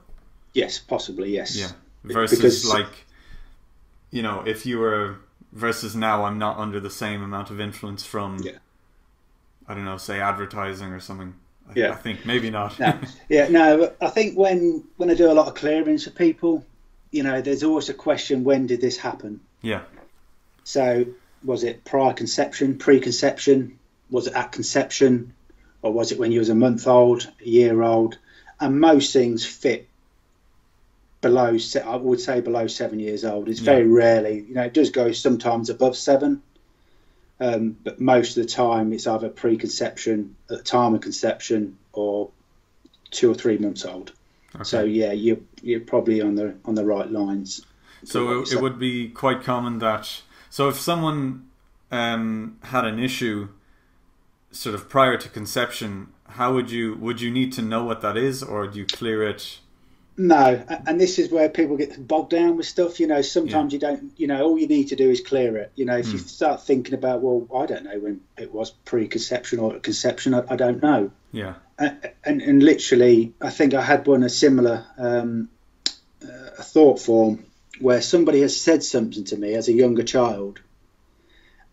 Yes, possibly yes. Yeah. Versus Because- like, you know, if you were versus now, I'm not under the same amount of influence from, Yeah. I don't know, say advertising or something. I, Yeah. I think maybe not. No, yeah, no. I think when when I do a lot of clearings for people, you know, there's always a question: when did this happen? yeah. So was it prior conception, preconception? Was it at conception, or was it when you was a month old, a year old? And most things fit below. I would say below seven years old. It's very rarely, you know, it does go sometimes above seven, um, but most of the time it's either preconception, at the time of conception, or two or three months old. Okay. So yeah, you're you're probably on the on the right lines. So it, it would be quite common that so if someone um, had an issue sort of prior to conception, how would you would you need to know what that is, or do you clear it? No, and this is where people get bogged down with stuff. You know, sometimes yeah. you don't. You know, all you need to do is clear it. You know, if mm. you hmm. start thinking about, well, I don't know when it was pre-conception or conception, I, I don't know. Yeah. And, and, literally, I think I had one a similar um, uh, thought form where somebody has said something to me as a younger child,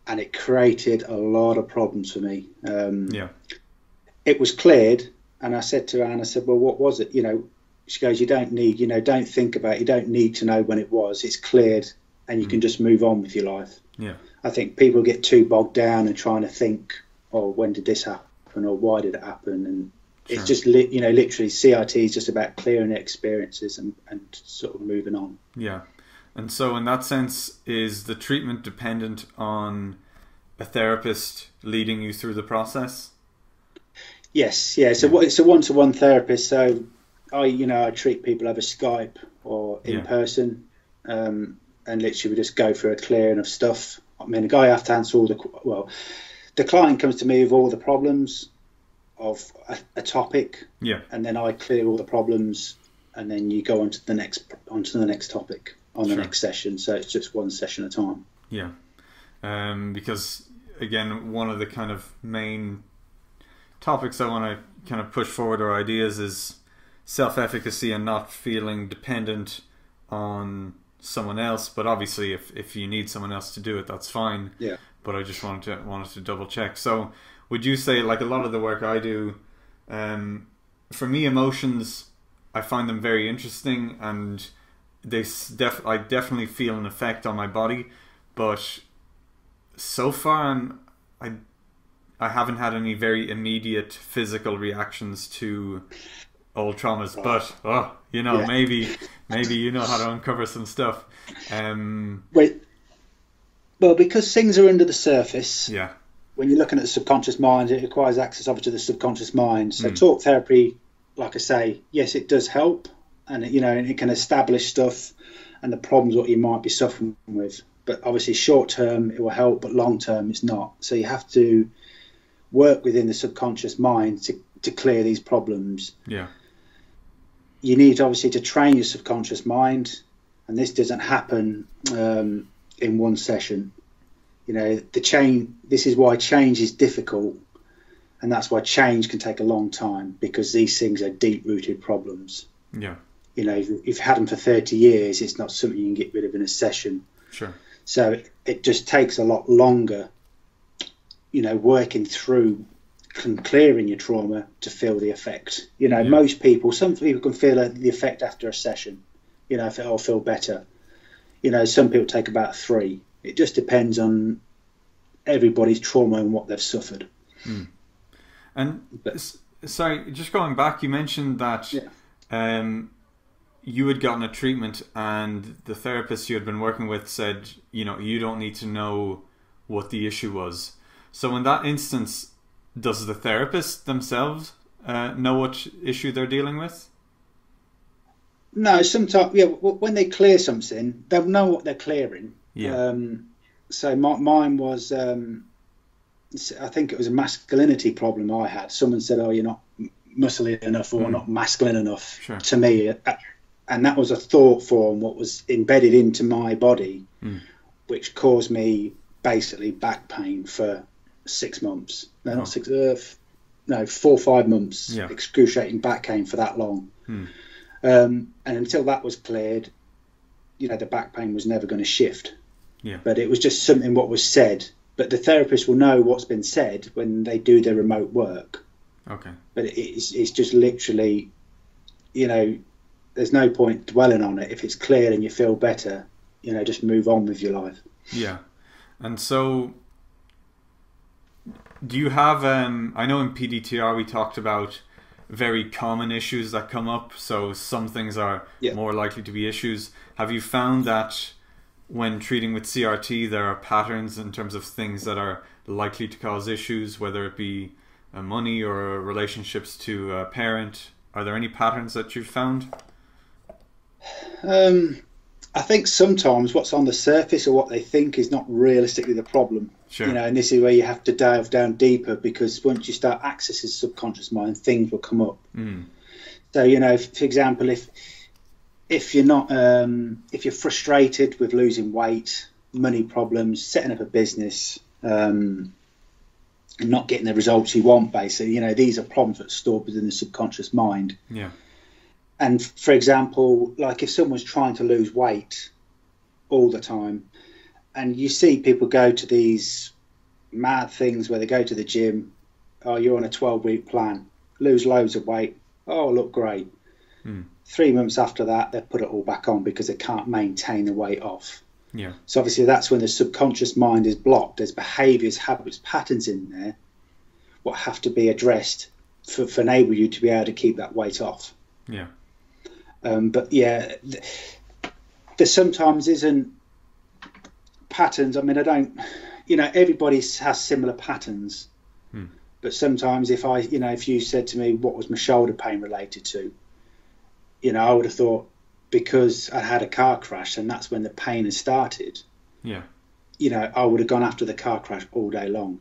and it created a lot of problems for me. Um, yeah. It was cleared, and I said to Anne, I said, well, what was it? You know she goes, you don't need, you know, don't think about, it. you don't need to know when it was. It's cleared, and you mm. can just move on with your life. Yeah. I think people get too bogged down and trying to think, oh, when did this happen, or why did it happen, and sure. it's just, li- you know, literally CRT is just about clearing experiences and, and sort of moving on. Yeah. And so, in that sense, is the treatment dependent on a therapist leading you through the process? Yes, yeah. So yeah. it's a one-to-one therapist. So I, you know, I treat people over Skype or in yeah. person, um, and literally we just go through a clearing of stuff. I mean, a guy have to answer all the well. The client comes to me with all the problems of a, a topic, yeah, and then I clear all the problems, and then you go on to the next onto the next topic on the sure. next session. So it's just one session at a time. Yeah, um, because again, one of the kind of main topics I want to kind of push forward or ideas is self efficacy and not feeling dependent on someone else. But obviously, if, if you need someone else to do it, that's fine. Yeah. But I just wanted to wanted to double check. So, would you say like a lot of the work I do, um, for me, emotions, I find them very interesting and they def I definitely feel an effect on my body, but so far I'm I I haven't had any very immediate physical reactions to old traumas, but oh, you know, yeah. maybe maybe you know how to uncover some stuff. Um, Wait, well, because things are under the surface. Yeah. When you're looking at the subconscious mind, it requires access over to the subconscious mind. So mm. talk therapy, like I say, yes, it does help, and you know, it can establish stuff and the problems what you might be suffering with. But obviously, short term it will help, but long term it's not. So you have to work within the subconscious mind to to clear these problems. Yeah you need obviously to train your subconscious mind, and this doesn't happen um, in one session. You know, the change. This is why change is difficult, and that's why change can take a long time because these things are deep-rooted problems. Yeah. You know, if you've had them for thirty years, it's not something you can get rid of in a session. Sure. So it, it just takes a lot longer. You know, working through and clearing your trauma to feel the effect. You know, yeah. most people, some people can feel the effect after a session. You know, if it'll feel better. You know, some people take about three. It just depends on everybody's trauma and what they've suffered. Mm. And but, sorry, just going back, you mentioned that yeah. um, you had gotten a treatment, and the therapist you had been working with said, you know, you don't need to know what the issue was. So in that instance, does the therapist themselves uh, know what issue they're dealing with? No, sometimes yeah. When they clear something, they'll know what they're clearing. Yeah. Um, so my, mine was, um, I think it was a masculinity problem I had. Someone said, "Oh, you're not muscly enough or mm. not masculine enough." Sure. To me, uh, and that was a thought form what was embedded into my body, mm. which caused me basically back pain for six months. No, not oh. six. Uh, no, four or five months. Yeah. Excruciating back pain for that long. Hmm. Um, and until that was cleared, you know, the back pain was never going to shift. Yeah. But it was just something what was said. But the therapist will know what's been said when they do their remote work. Okay. But it's it's just literally, you know, there's no point dwelling on it if it's clear and you feel better. You know, just move on with your life. Yeah. And so do you have? Um, I know in PDTR we talked about very common issues that come up. So some things are yeah. more likely to be issues. Have you found that when treating with CRT, there are patterns in terms of things that are likely to cause issues, whether it be uh, money or relationships to a parent are there any patterns that you've found? Um, I think sometimes what's on the surface or what they think is not realistically the problem. Sure. You know, and this is where you have to dive down deeper because once you start accessing subconscious mind, things will come up. Mm. So you know, for example, if if you're not um, if you're frustrated with losing weight, money problems, setting up a business, um, and not getting the results you want, basically, you know, these are problems that are stored within the subconscious mind. Yeah. And for example, like if someone's trying to lose weight all the time, and you see people go to these mad things where they go to the gym, oh, you're on a 12 week plan, lose loads of weight, oh, look great. Hmm. Three months after that, they put it all back on because they can't maintain the weight off. Yeah. So obviously, that's when the subconscious mind is blocked. There's behaviours, habits, patterns in there what have to be addressed for, for enable you to be able to keep that weight off. Yeah. Um, but yeah, th- there sometimes isn't patterns. I mean, I don't, you know, everybody has similar patterns. Hmm. But sometimes, if I, you know, if you said to me what was my shoulder pain related to, you know, I would have thought because I had a car crash and that's when the pain has started. Yeah. You know, I would have gone after the car crash all day long.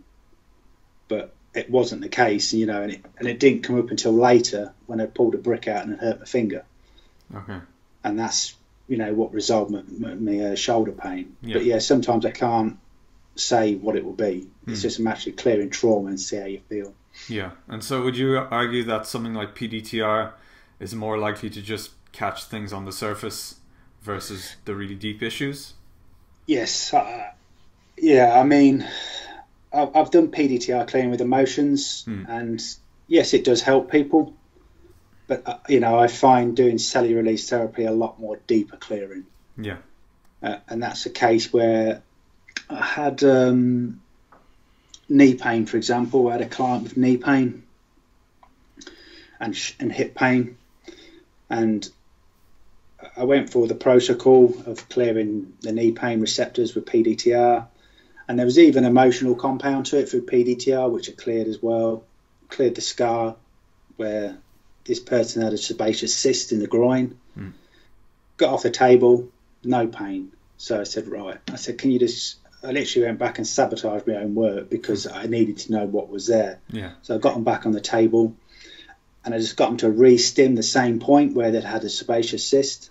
But it wasn't the case, you know, and it, and it didn't come up until later when I pulled a brick out and it hurt my finger. Okay. and that's you know what resolved my, my, uh, shoulder pain. Yeah. But yeah, sometimes I can't say what it will be. It's Hmm. just I'm actually clearing trauma and see how you feel. Yeah. And so would you argue that something like PDTR is more likely to just catch things on the surface versus the really deep issues? Yes, uh, yeah. I mean, I've, I've done PDTR clearing with emotions, Hmm. and yes, it does help people. But uh, you know, I find doing cellular release therapy a lot more deeper clearing. Yeah. uh, and that's a case where I had um, knee pain, for example. I had a client with knee pain and sh- and hip pain, and I went for the protocol of clearing the knee pain receptors with PDTR, and there was even emotional compound to it through PDTR, which it cleared as well. Cleared the scar where this person had a sebaceous cyst in the groin. Hmm. Got off the table, no pain. So I said, right. I said, can you just? I literally went back and sabotaged my own work because I needed to know what was there. Yeah. So I got them back on the table, and I just got them to re-stim the same point where they'd had a sebaceous cyst,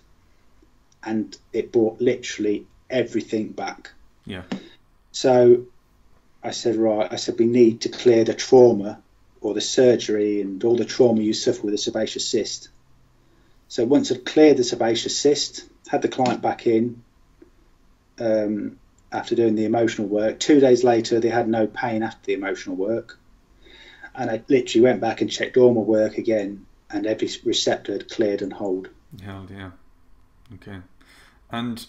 and it brought literally everything back. Yeah. So I said, right. I said we need to clear the trauma or the surgery and all the trauma you suffer with a sebaceous cyst. So once I'd cleared the sebaceous cyst, had the client back in um, after doing the emotional work. Two days later, they had no pain after the emotional work. And I literally went back and checked all my work again, and every receptor had cleared and hold. Held, yeah. Okay. And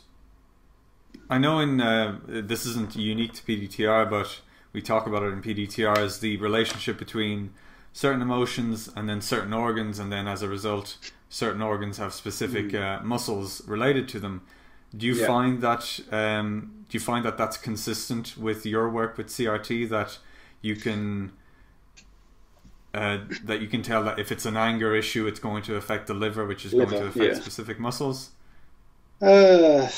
I know in uh, this isn't unique to PDTR, but we talk about it in PDTR as the relationship between certain emotions and then certain organs, and then as a result, certain organs have specific uh, muscles related to them. Do you Yeah. find that? Um, do you find that that's consistent with your work with CRT? That you can uh, that you can tell that if it's an anger issue, it's going to affect the liver, which is going to affect yeah. specific muscles. Uh,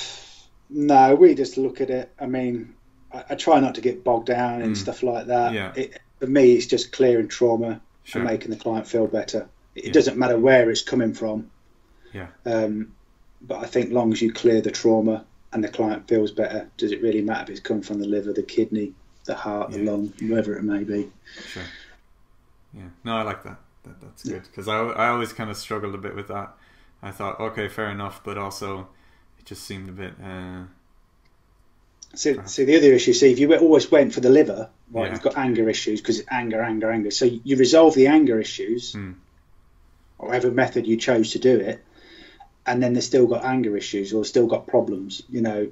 no, we just look at it. I mean, I, I try not to get bogged down in Mm. stuff like that. Yeah. It, for me, it's just clearing trauma Sure. and making the client feel better. It Yeah. doesn't matter where it's coming from. Yeah. Um, but I think long as you clear the trauma and the client feels better, does it really matter if it's coming from the liver, the kidney, the heart, the lung, wherever it may be? Sure. Yeah. No, I like that. that that's good because I, I always kind of struggled a bit with that. I thought, okay, fair enough, but also it just seemed a bit. Uh, See, ah. see the other issue. See, if you always went for the liver, right, Yeah. you've got anger issues because it's anger, anger, anger. So you resolve the anger issues, hmm. or whatever method you chose to do it, and then they've still got anger issues or still got problems. You know,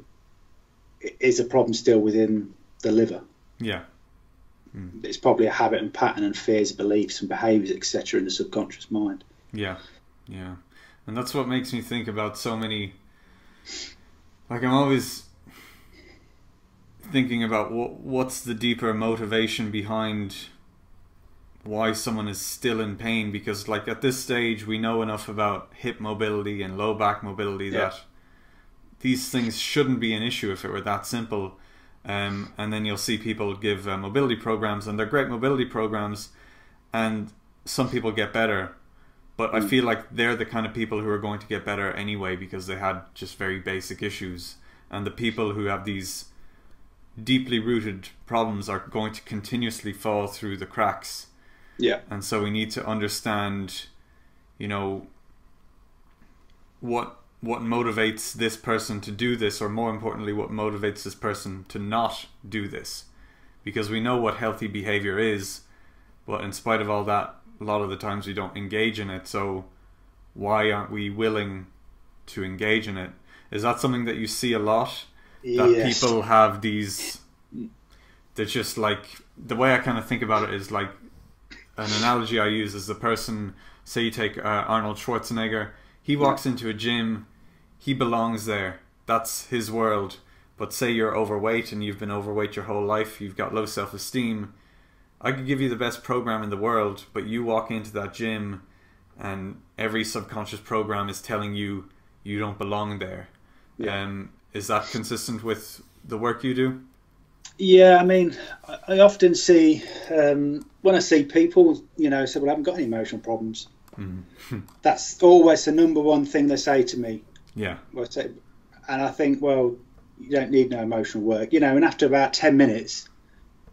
is a problem still within the liver? yeah. Hmm. It's probably a habit and pattern and fears, beliefs and behaviours, etc., in the subconscious mind. Yeah, yeah, and that's what makes me think about so many. Like I'm always thinking about what what's the deeper motivation behind why someone is still in pain because like at this stage we know enough about hip mobility and low back mobility Yeah. that these things shouldn't be an issue if it were that simple. Um, and then you'll see people give uh, mobility programs and they're great mobility programs and some people get better. But I feel like they're the kind of people who are going to get better anyway because they had just very basic issues. And the people who have these deeply rooted problems are going to continuously fall through the cracks. Yeah. and so we need to understand you know what what motivates this person to do this or more importantly what motivates this person to not do this. Because we know what healthy behavior is but in spite of all that a lot of the times we don't engage in it. So why aren't we willing to engage in it? Is that something that you see a lot that Yes. people have these they're just like the way I kind of think about it is like an analogy I use is the person say you take uh, Arnold Schwarzenegger he walks into a gym he belongs there that's his world but say you're overweight and you've been overweight your whole life you've got low self-esteem I could give you the best program in the world but you walk into that gym and every subconscious program is telling you you don't belong there Yeah. um, is that consistent with the work you do Yeah, I mean, I, often see um, when I see people, you know, say, "Well, I haven't got any emotional problems." That's always the number one thing they say to me. yeah Well, and I think, well, you don't need no emotional work, you know. And after about ten minutes,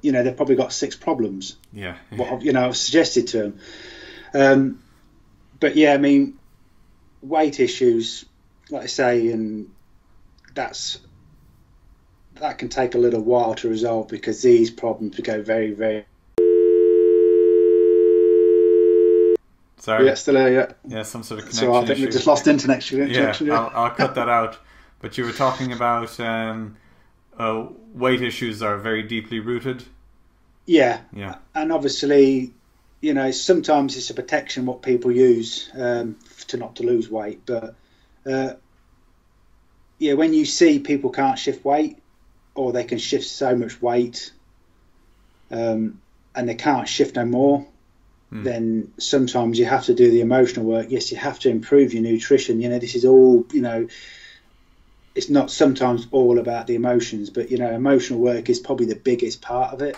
you know, they've probably got six problems. yeah What I've, you know, I've suggested to them. Um, but yeah, I mean, weight issues, like I say, and that's that can take a little while to resolve because these problems go very, very. sorry Yeah, still there. yeah Yeah, some sort of connection So I think we just lost internet yeah connection. I'll, I'll cut that out but you were talking about um, uh, weight issues are very deeply rooted yeah, yeah and obviously, you know, sometimes it's a protection what people use um, to not to lose weight, but uh, yeah, when you see people can't shift weight or they can shift so much weight um, and they can't shift no more, Hmm. then sometimes you have to do the emotional work. Yes, you have to improve your nutrition. You know, this is all you know. It's not sometimes all about the emotions, but you know, emotional work is probably the biggest part of it.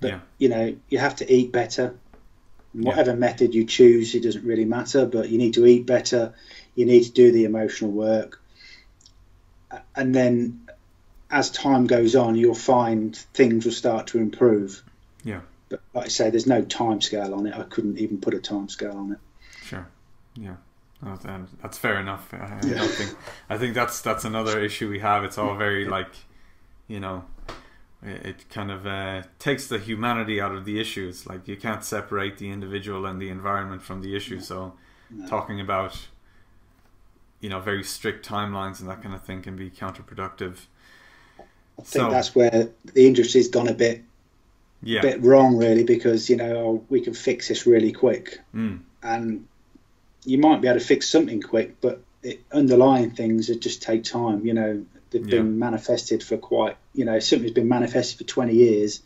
But Yeah. you know, you have to eat better. Whatever method you choose, it doesn't really matter. But you need to eat better. You need to do the emotional work, and then as time goes on, you'll find things will start to improve. Yeah. But like I say, there's no time scale on it. I couldn't even put a time scale on it. Sure. Yeah. Then that's fair enough. I, I Yeah. don't think. I think that's that's another issue we have. It's all very like, you know, it, it kind of uh, takes the humanity out of the issue. It's like you can't separate the individual and the environment from the issue. So, No. talking about, you know, very strict timelines and that kind of thing can be counterproductive. I think So- that's where the industry's gone a bit Yeah. bit wrong, really, because you know oh, we can fix this really quick, Mm. and you might be able to fix something quick, but it, underlying things that just take time. You know, they've Yeah. been manifested for quite. You know, something's been manifested for twenty years.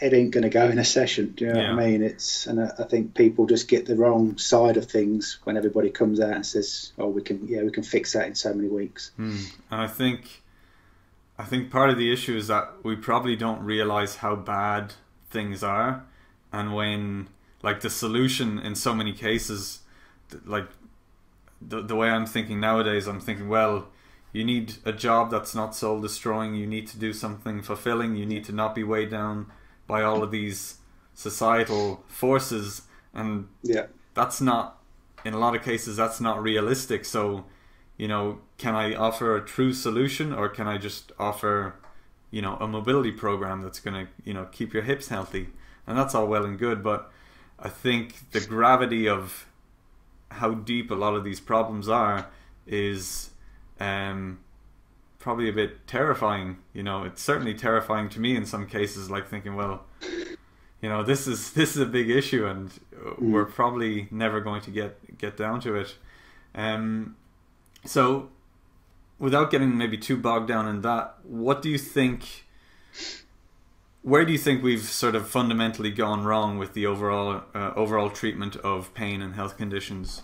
It ain't going to go in a session. Do you know Yeah. what I mean? It's and I, I think people just get the wrong side of things when everybody comes out and says, "Oh, we can, yeah, we can fix that in so many weeks." Mm. And I think, I think part of the issue is that we probably don't realize how bad things are, and when like the solution in so many cases, like the the way I'm thinking nowadays, I'm thinking, well, you need a job that's not soul destroying. You need to do something fulfilling. You need to not be weighed down by all of these societal forces, and Yeah, that's not in a lot of cases that's not realistic. So you know can i offer a true solution or can i just offer you know a mobility program that's going to you know keep your hips healthy? And that's all well and good but i think the gravity of how deep a lot of these problems are is um probably a bit terrifying you know it's certainly terrifying to me in some cases like thinking well you know this is this is a big issue and uh, we're probably never going to get get down to it um so without getting maybe too bogged down in that what do you think where do you think we've sort of fundamentally gone wrong with the overall uh, overall treatment of pain and health conditions?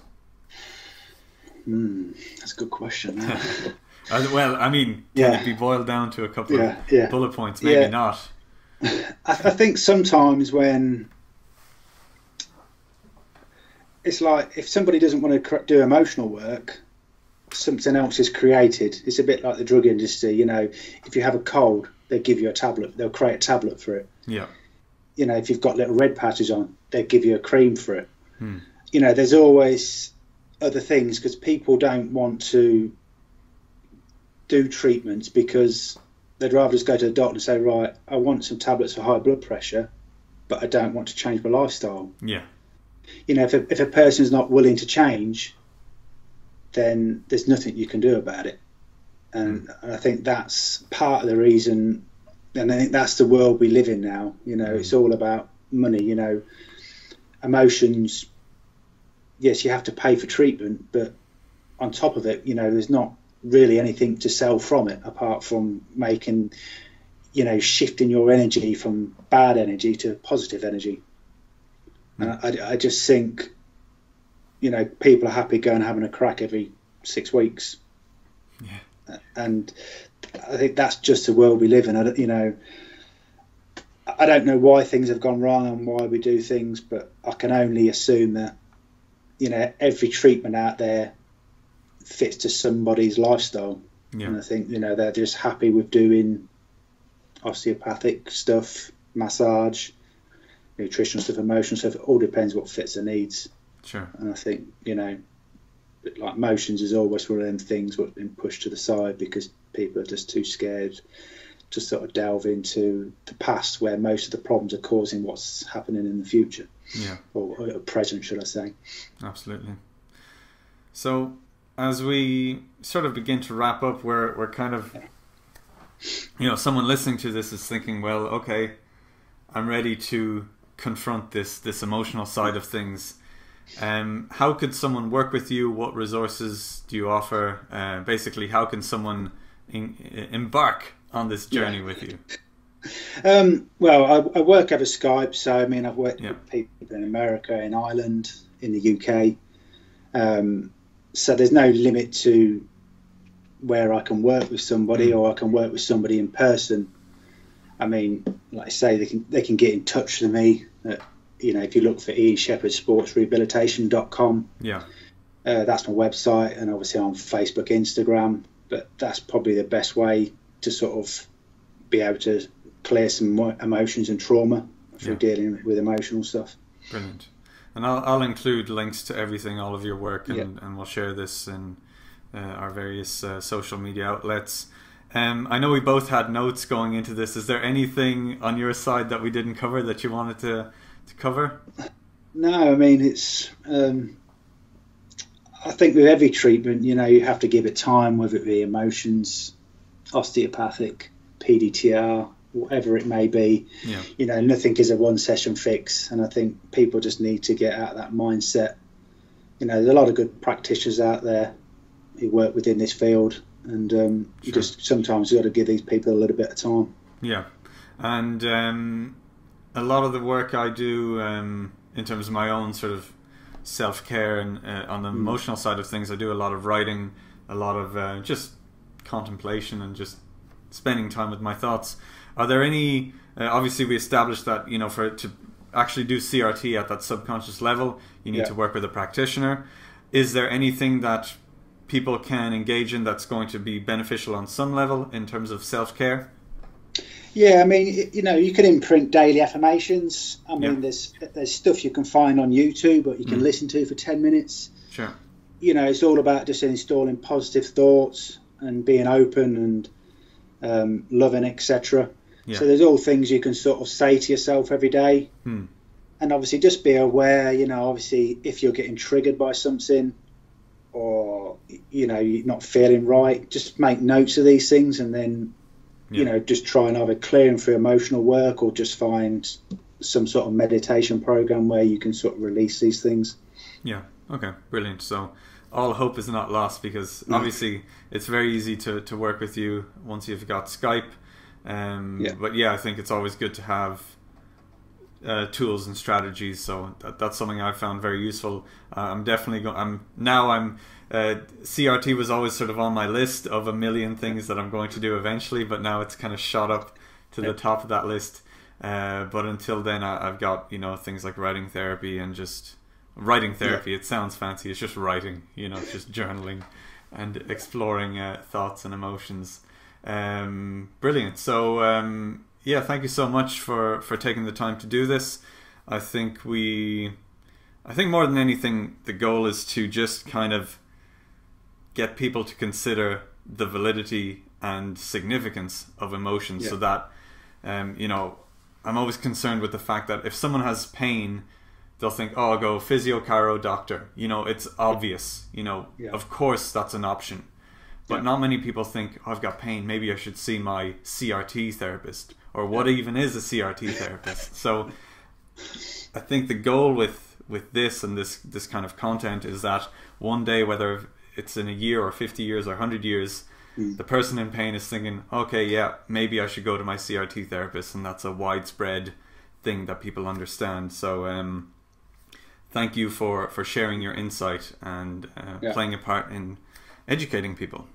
Mm, that's a good question. Uh, well, I mean, can yeah. it be boiled down to a couple yeah, of yeah. bullet points? Maybe not. I, I think sometimes when it's like if somebody doesn't want to do emotional work, something else is created. It's a bit like the drug industry. You know, if you have a cold, they give you a tablet. They'll create a tablet for it. Yeah. You know, if you've got little red patches on, they give you a cream for it. Hmm. You know, there's always other things because people don't want to do treatments because they'd rather just go to the doctor and say, right, I want some tablets for high blood pressure, but I don't want to change my lifestyle. Yeah. You know, if a, if a person's not willing to change, then there's nothing you can do about it. And, mm. and I think that's part of the reason, and I think that's the world we live in now. You know, mm. it's all about money. You know, emotions. Yes, you have to pay for treatment, but on top of it, you know, there's not really anything to sell from it apart from making, you know, shifting your energy from bad energy to positive energy. Mm. And I, I just think, you know, people are happy going having a crack every six weeks. Yeah. And I think that's just the world we live in. I, you know, I don't know why things have gone wrong and why we do things, but I can only assume that, you know, every treatment out there fits to somebody's lifestyle. Yeah. And I think you know they're just happy with doing osteopathic stuff, massage, nutritional stuff, emotional stuff. It all depends what fits their needs. Sure. And I think you know, like motions is always one of them things what's been pushed to the side because people are just too scared to sort of delve into the past where most of the problems are causing what's happening in the future. Yeah. Or, or present, should I say? Absolutely. So as we sort of begin to wrap up, we're we're kind of, you know, someone listening to this is thinking, well, okay, I'm ready to confront this this emotional side of things. Um, how could someone work with you? What resources do you offer? Uh, basically, how can someone in, embark on this journey yeah. with you? Um, well, I, I, work over Skype, so I mean, I've worked yeah. with people in America, in Ireland, in the UK. Um, so there's no limit to where I can work with somebody mm. or I can work with somebody in person. I mean, like I say, they can they can get in touch with me. At, you know, if you look for Ian Sheppard Sports Rehabilitation.com, yeah, uh, that's my website, and obviously on Facebook, Instagram. But that's probably the best way to sort of be able to clear some emotions and trauma if yeah. dealing with emotional stuff. Brilliant. And I'll, I'll include links to everything, all of your work, and, yep. and we'll share this in uh, our various uh, social media outlets. Um, I know we both had notes going into this. Is there anything on your side that we didn't cover that you wanted to, to cover? No, I mean, it's. Um, I think with every treatment, you know, you have to give it time, whether it be emotions, osteopathic, PDTR, whatever it may be. Yeah. You know, nothing is a one session fix, and I think people just need to get out of that mindset. You know, there's a lot of good practitioners out there who work within this field, and um, sure. you just sometimes got to give these people a little bit of time. Yeah, and um, a lot of the work I do um, in terms of my own sort of self care and uh, on the mm. emotional side of things, I do a lot of writing, a lot of uh, just contemplation, and just spending time with my thoughts. Are there any? Uh, obviously, we established that you know for to actually do CRT at that subconscious level, you need yeah. to work with a practitioner. Is there anything that people can engage in that's going to be beneficial on some level in terms of self care? Yeah, I mean, you know, you can imprint daily affirmations. I mean, yeah. there's there's stuff you can find on YouTube, but you can mm. listen to for ten minutes. Sure. You know, it's all about just installing positive thoughts and being open and um, loving, etc. Yeah. So there's all things you can sort of say to yourself every day. Hmm. And obviously just be aware, you know, obviously if you're getting triggered by something or, you know, you're not feeling right, just make notes of these things and then, yeah. you know, just try and either clear them through emotional work or just find some sort of meditation program where you can sort of release these things. Yeah. Okay. Brilliant. So all hope is not lost because obviously it's very easy to, to work with you once you've got Skype Um, Yeah. But yeah, I think it's always good to have uh, tools and strategies. So that, that's something I found very useful. Uh, I'm definitely going. I'm now. I'm uh, CRT was always sort of on my list of a million things that I'm going to do eventually, but now it's kind of shot up to the top of that list. Uh, but until then, I, I've got you know things like writing therapy and just writing therapy. It sounds fancy. It's just writing. You know, it's just journaling and exploring uh, thoughts and emotions. Um, brilliant. So um, yeah, thank you so much for for taking the time to do this. I think we, I think more than anything, the goal is to just kind of get people to consider the validity and significance of emotions, so that um, you know, I'm always concerned with the fact that if someone has pain, they'll think, "Oh, I'll go physio, chiro, doctor." You know, it's obvious. You know, Yeah. of course that's an option. But Yeah. not many people think, oh, I've got pain, maybe I should see my CRT therapist. Or what even is a CRT therapist? So I think the goal with, with this and this, this kind of content is that one day, whether it's in a year or 50 years or 100 years, the person in pain is thinking, okay, yeah, maybe I should go to my CRT therapist. And that's a widespread thing that people understand. So um, thank you for, for sharing your insight and uh, Yeah. playing a part in educating people.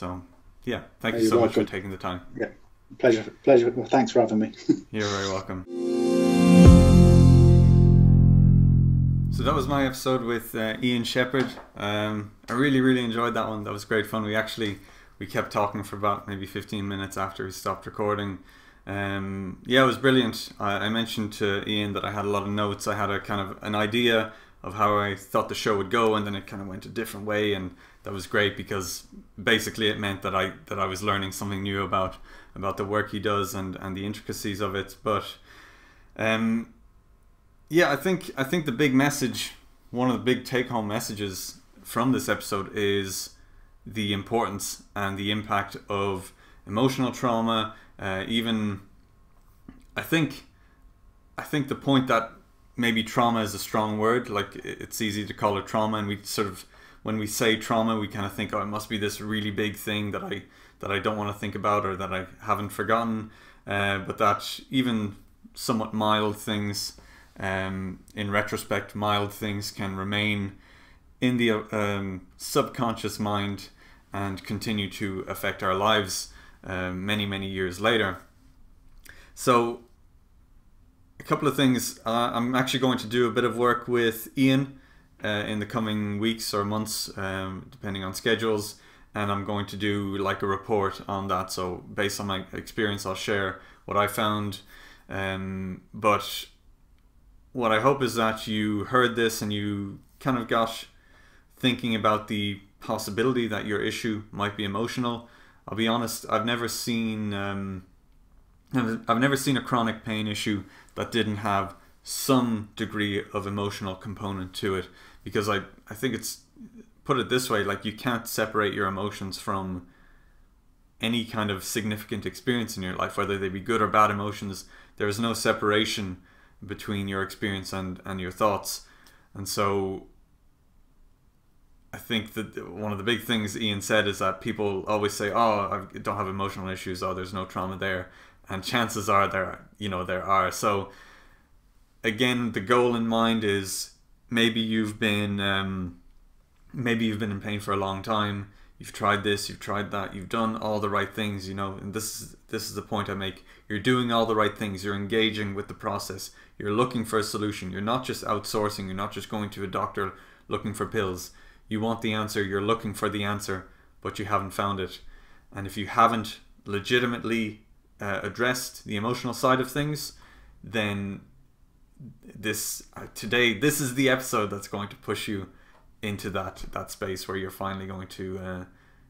So, yeah, thank you so much for taking the time. Yeah, pleasure, pleasure. Well, thanks for having me. You're very welcome. So that was my episode with uh, Ian Sheppard. Um, I really, really enjoyed that one. That was great fun. We actually we kept talking for about maybe 15 minutes after we stopped recording. Um, yeah, it was brilliant. I, I mentioned to Ian that I had a lot of notes. I had a kind of an idea of how I thought the show would go, and then it kind of went a different way, and that was great because basically it meant that I that I was learning something new about about the work he does and and the intricacies of it. But um, yeah, I think I think the big message, one of the big take home messages from this episode is the importance and the impact of emotional trauma. Uh, even, I think, I think the point that maybe trauma is a strong word. Like it's easy to call it trauma, and we sort of when we say trauma, we kind of think, oh, it must be this really big thing that I that I don't want to think about or that I haven't forgotten. Uh, but that even somewhat mild things, um, in retrospect, mild things can remain in the um, subconscious mind and continue to affect our lives uh, many, many years later. So, a couple of things. Uh, I'm actually going to do a bit of work with Ian uh, in the coming weeks or months, um, depending on schedules, and I'm going to do like a report on that. So, based on my experience, I'll share what I found. Um, but what I hope is that you heard this and you kind of got thinking about the possibility that your issue might be emotional. I'll be honest, I've never seen um, I've I've never seen a chronic pain issue that didn't have some degree of emotional component to it because I, I think it's put it this way like you can't separate your emotions from any kind of significant experience in your life whether they be good or bad emotions there is no separation between your experience and, and your thoughts and so I think that one of the big things Ian said is that people always say, "Oh, I don't have emotional issues. Oh, there's no trauma there," and chances are there, you know, there are. So, again, the goal in mind is maybe you've been, um, maybe you've been in pain for a long time. You've tried this, you've tried that, you've done all the right things, you know. And this is this is the point I make. You're doing all the right things. You're engaging with the process. You're looking for a solution. You're not just outsourcing. You're not just going to a doctor looking for pills you want the answer, you're looking for the answer, but you haven't found it. And if you haven't legitimately uh, addressed the emotional side of things, then this uh, today this is the episode that's going to push you into that that space where you're finally going to uh,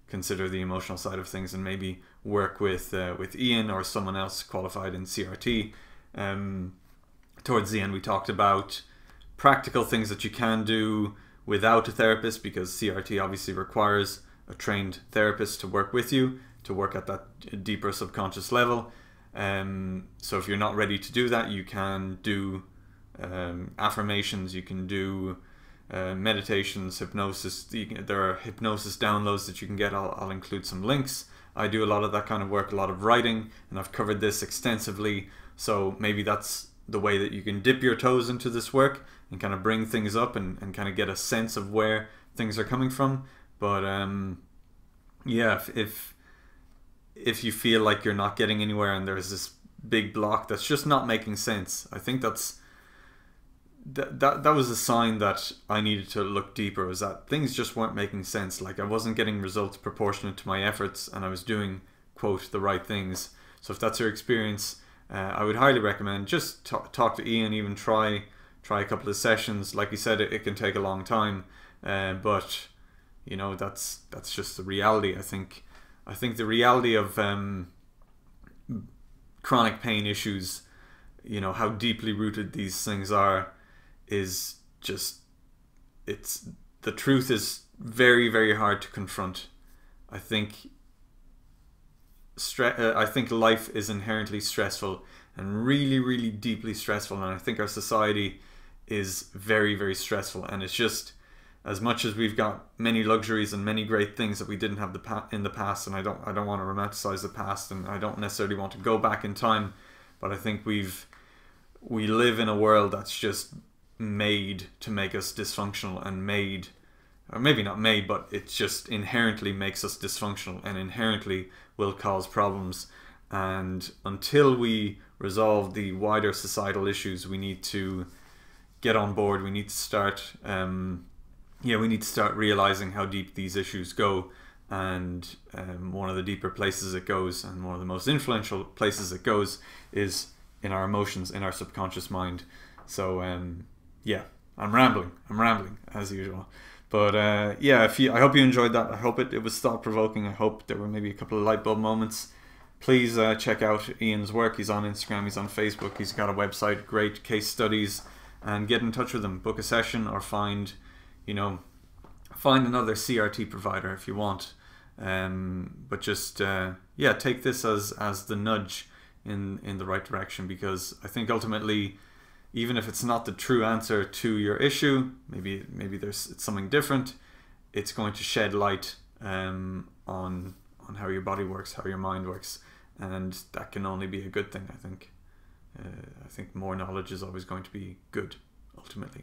consider the emotional side of things and maybe work with uh, with Ian or someone else qualified in CRT. Um, towards the end, we talked about practical things that you can do without a therapist because CRT obviously requires a trained therapist to work with you to work at that deeper subconscious level. Um, so if you're not ready to do that, you can do um, affirmations, you can do uh, meditations, hypnosis. Can, there are hypnosis downloads that you can get. I'll, I'll include some links I do a lot of that kind of work, a lot of writing, and I've covered this extensively. So maybe that's the way that you can dip your toes into this work and kind of bring things up and, and kind of get a sense of where things are coming from. But um, yeah, if, if if you feel like you're not getting anywhere and there's this big block that's just not making sense, I think that's that, that that was a sign that I needed to look deeper was that things just weren't making sense. Like I wasn't getting results proportionate to my efforts and I was doing quote the right things. So if that's your experience uh, I would highly recommend just talk, talk to Ian even try try a couple of sessions. Like you said it, it can take a long time uh, but you know that's that's just the reality I think. I think the reality of um, chronic pain issues you know how deeply rooted these things are is just it's the truth is very very hard to confront. I think stre- uh, I think life is inherently stressful and really really deeply stressful and I think our society is very very stressful and it's just as much as we've got many luxuries and many great things that we didn't have the pa- in the past and I don't I don't want to romanticize the past and I don't necessarily want to go back in time but I think we've we live in a world that's just made to make us dysfunctional and made or maybe not made but it just inherently makes us dysfunctional and inherently will cause problems. And until we resolve the wider societal issues we need to get on board. We need to start um, yeah we need to start realizing how deep these issues go. And um, one of the deeper places it goes and one of the most influential places it goes is in our emotions in our subconscious mind. So um, yeah, I'm rambling. I'm rambling as usual. But uh, yeah, if you, I hope you enjoyed that. I hope it, it was thought provoking. I hope there were maybe a couple of light bulb moments. Please uh, check out Ian's work. He's on Instagram. He's on Facebook. He's got a website. Great case studies, and get in touch with him. Book a session or find, you know, find another CRT provider if you want. Um, but just uh, yeah, take this as as the nudge in in the right direction because I think ultimately even if it's not the true answer to your issue, maybe maybe there's something different. It's going to shed light um, on on how your body works, how your mind works, and that can only be a good thing. I think. Uh, I think more knowledge is always going to be good, ultimately.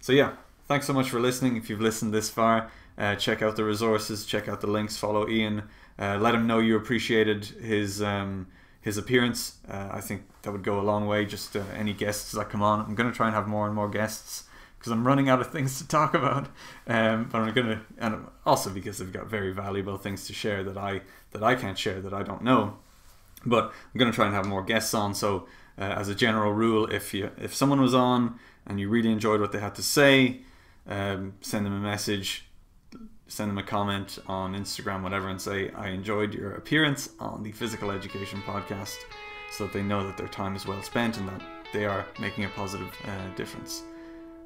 So yeah, thanks so much for listening. If you've listened this far, uh, check out the resources, check out the links, follow Ian, uh, let him know you appreciated his. Um, his appearance. Uh, I think that would go a long way. Just uh, any guests that come on, I'm going to try and have more and more guests because I'm running out of things to talk about. Um, but I'm going to, and also because they've got very valuable things to share that I that I can't share that I don't know. But I'm going to try and have more guests on. So uh, as a general rule, if you if someone was on and you really enjoyed what they had to say, um, send them a message send them a comment on Instagram, whatever, and say, I enjoyed your appearance on the Physical Education podcast so that they know that their time is well spent and that they are making a positive uh, difference.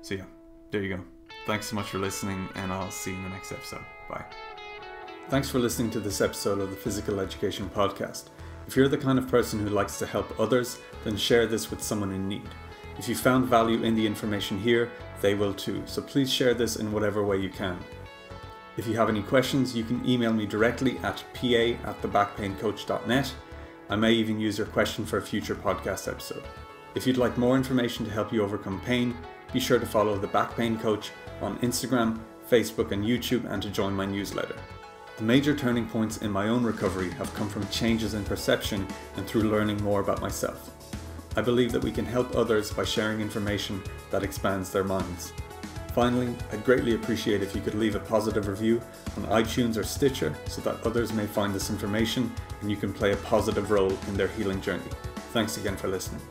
So, yeah, there you go. Thanks so much for listening, and I'll see you in the next episode. Bye. Thanks for listening to this episode of the Physical Education Podcast. If you're the kind of person who likes to help others, then share this with someone in need. If you found value in the information here, they will too. So please share this in whatever way you can. If you have any questions, you can email me directly at pa at thebackpaincoach.net. I may even use your question for a future podcast episode. If you'd like more information to help you overcome pain, be sure to follow The Back Pain Coach on Instagram, Facebook, and YouTube and to join my newsletter. The major turning points in my own recovery have come from changes in perception and through learning more about myself. I believe that we can help others by sharing information that expands their minds. Finally, I'd greatly appreciate if you could leave a positive review on iTunes or Stitcher so that others may find this information and you can play a positive role in their healing journey. Thanks again for listening.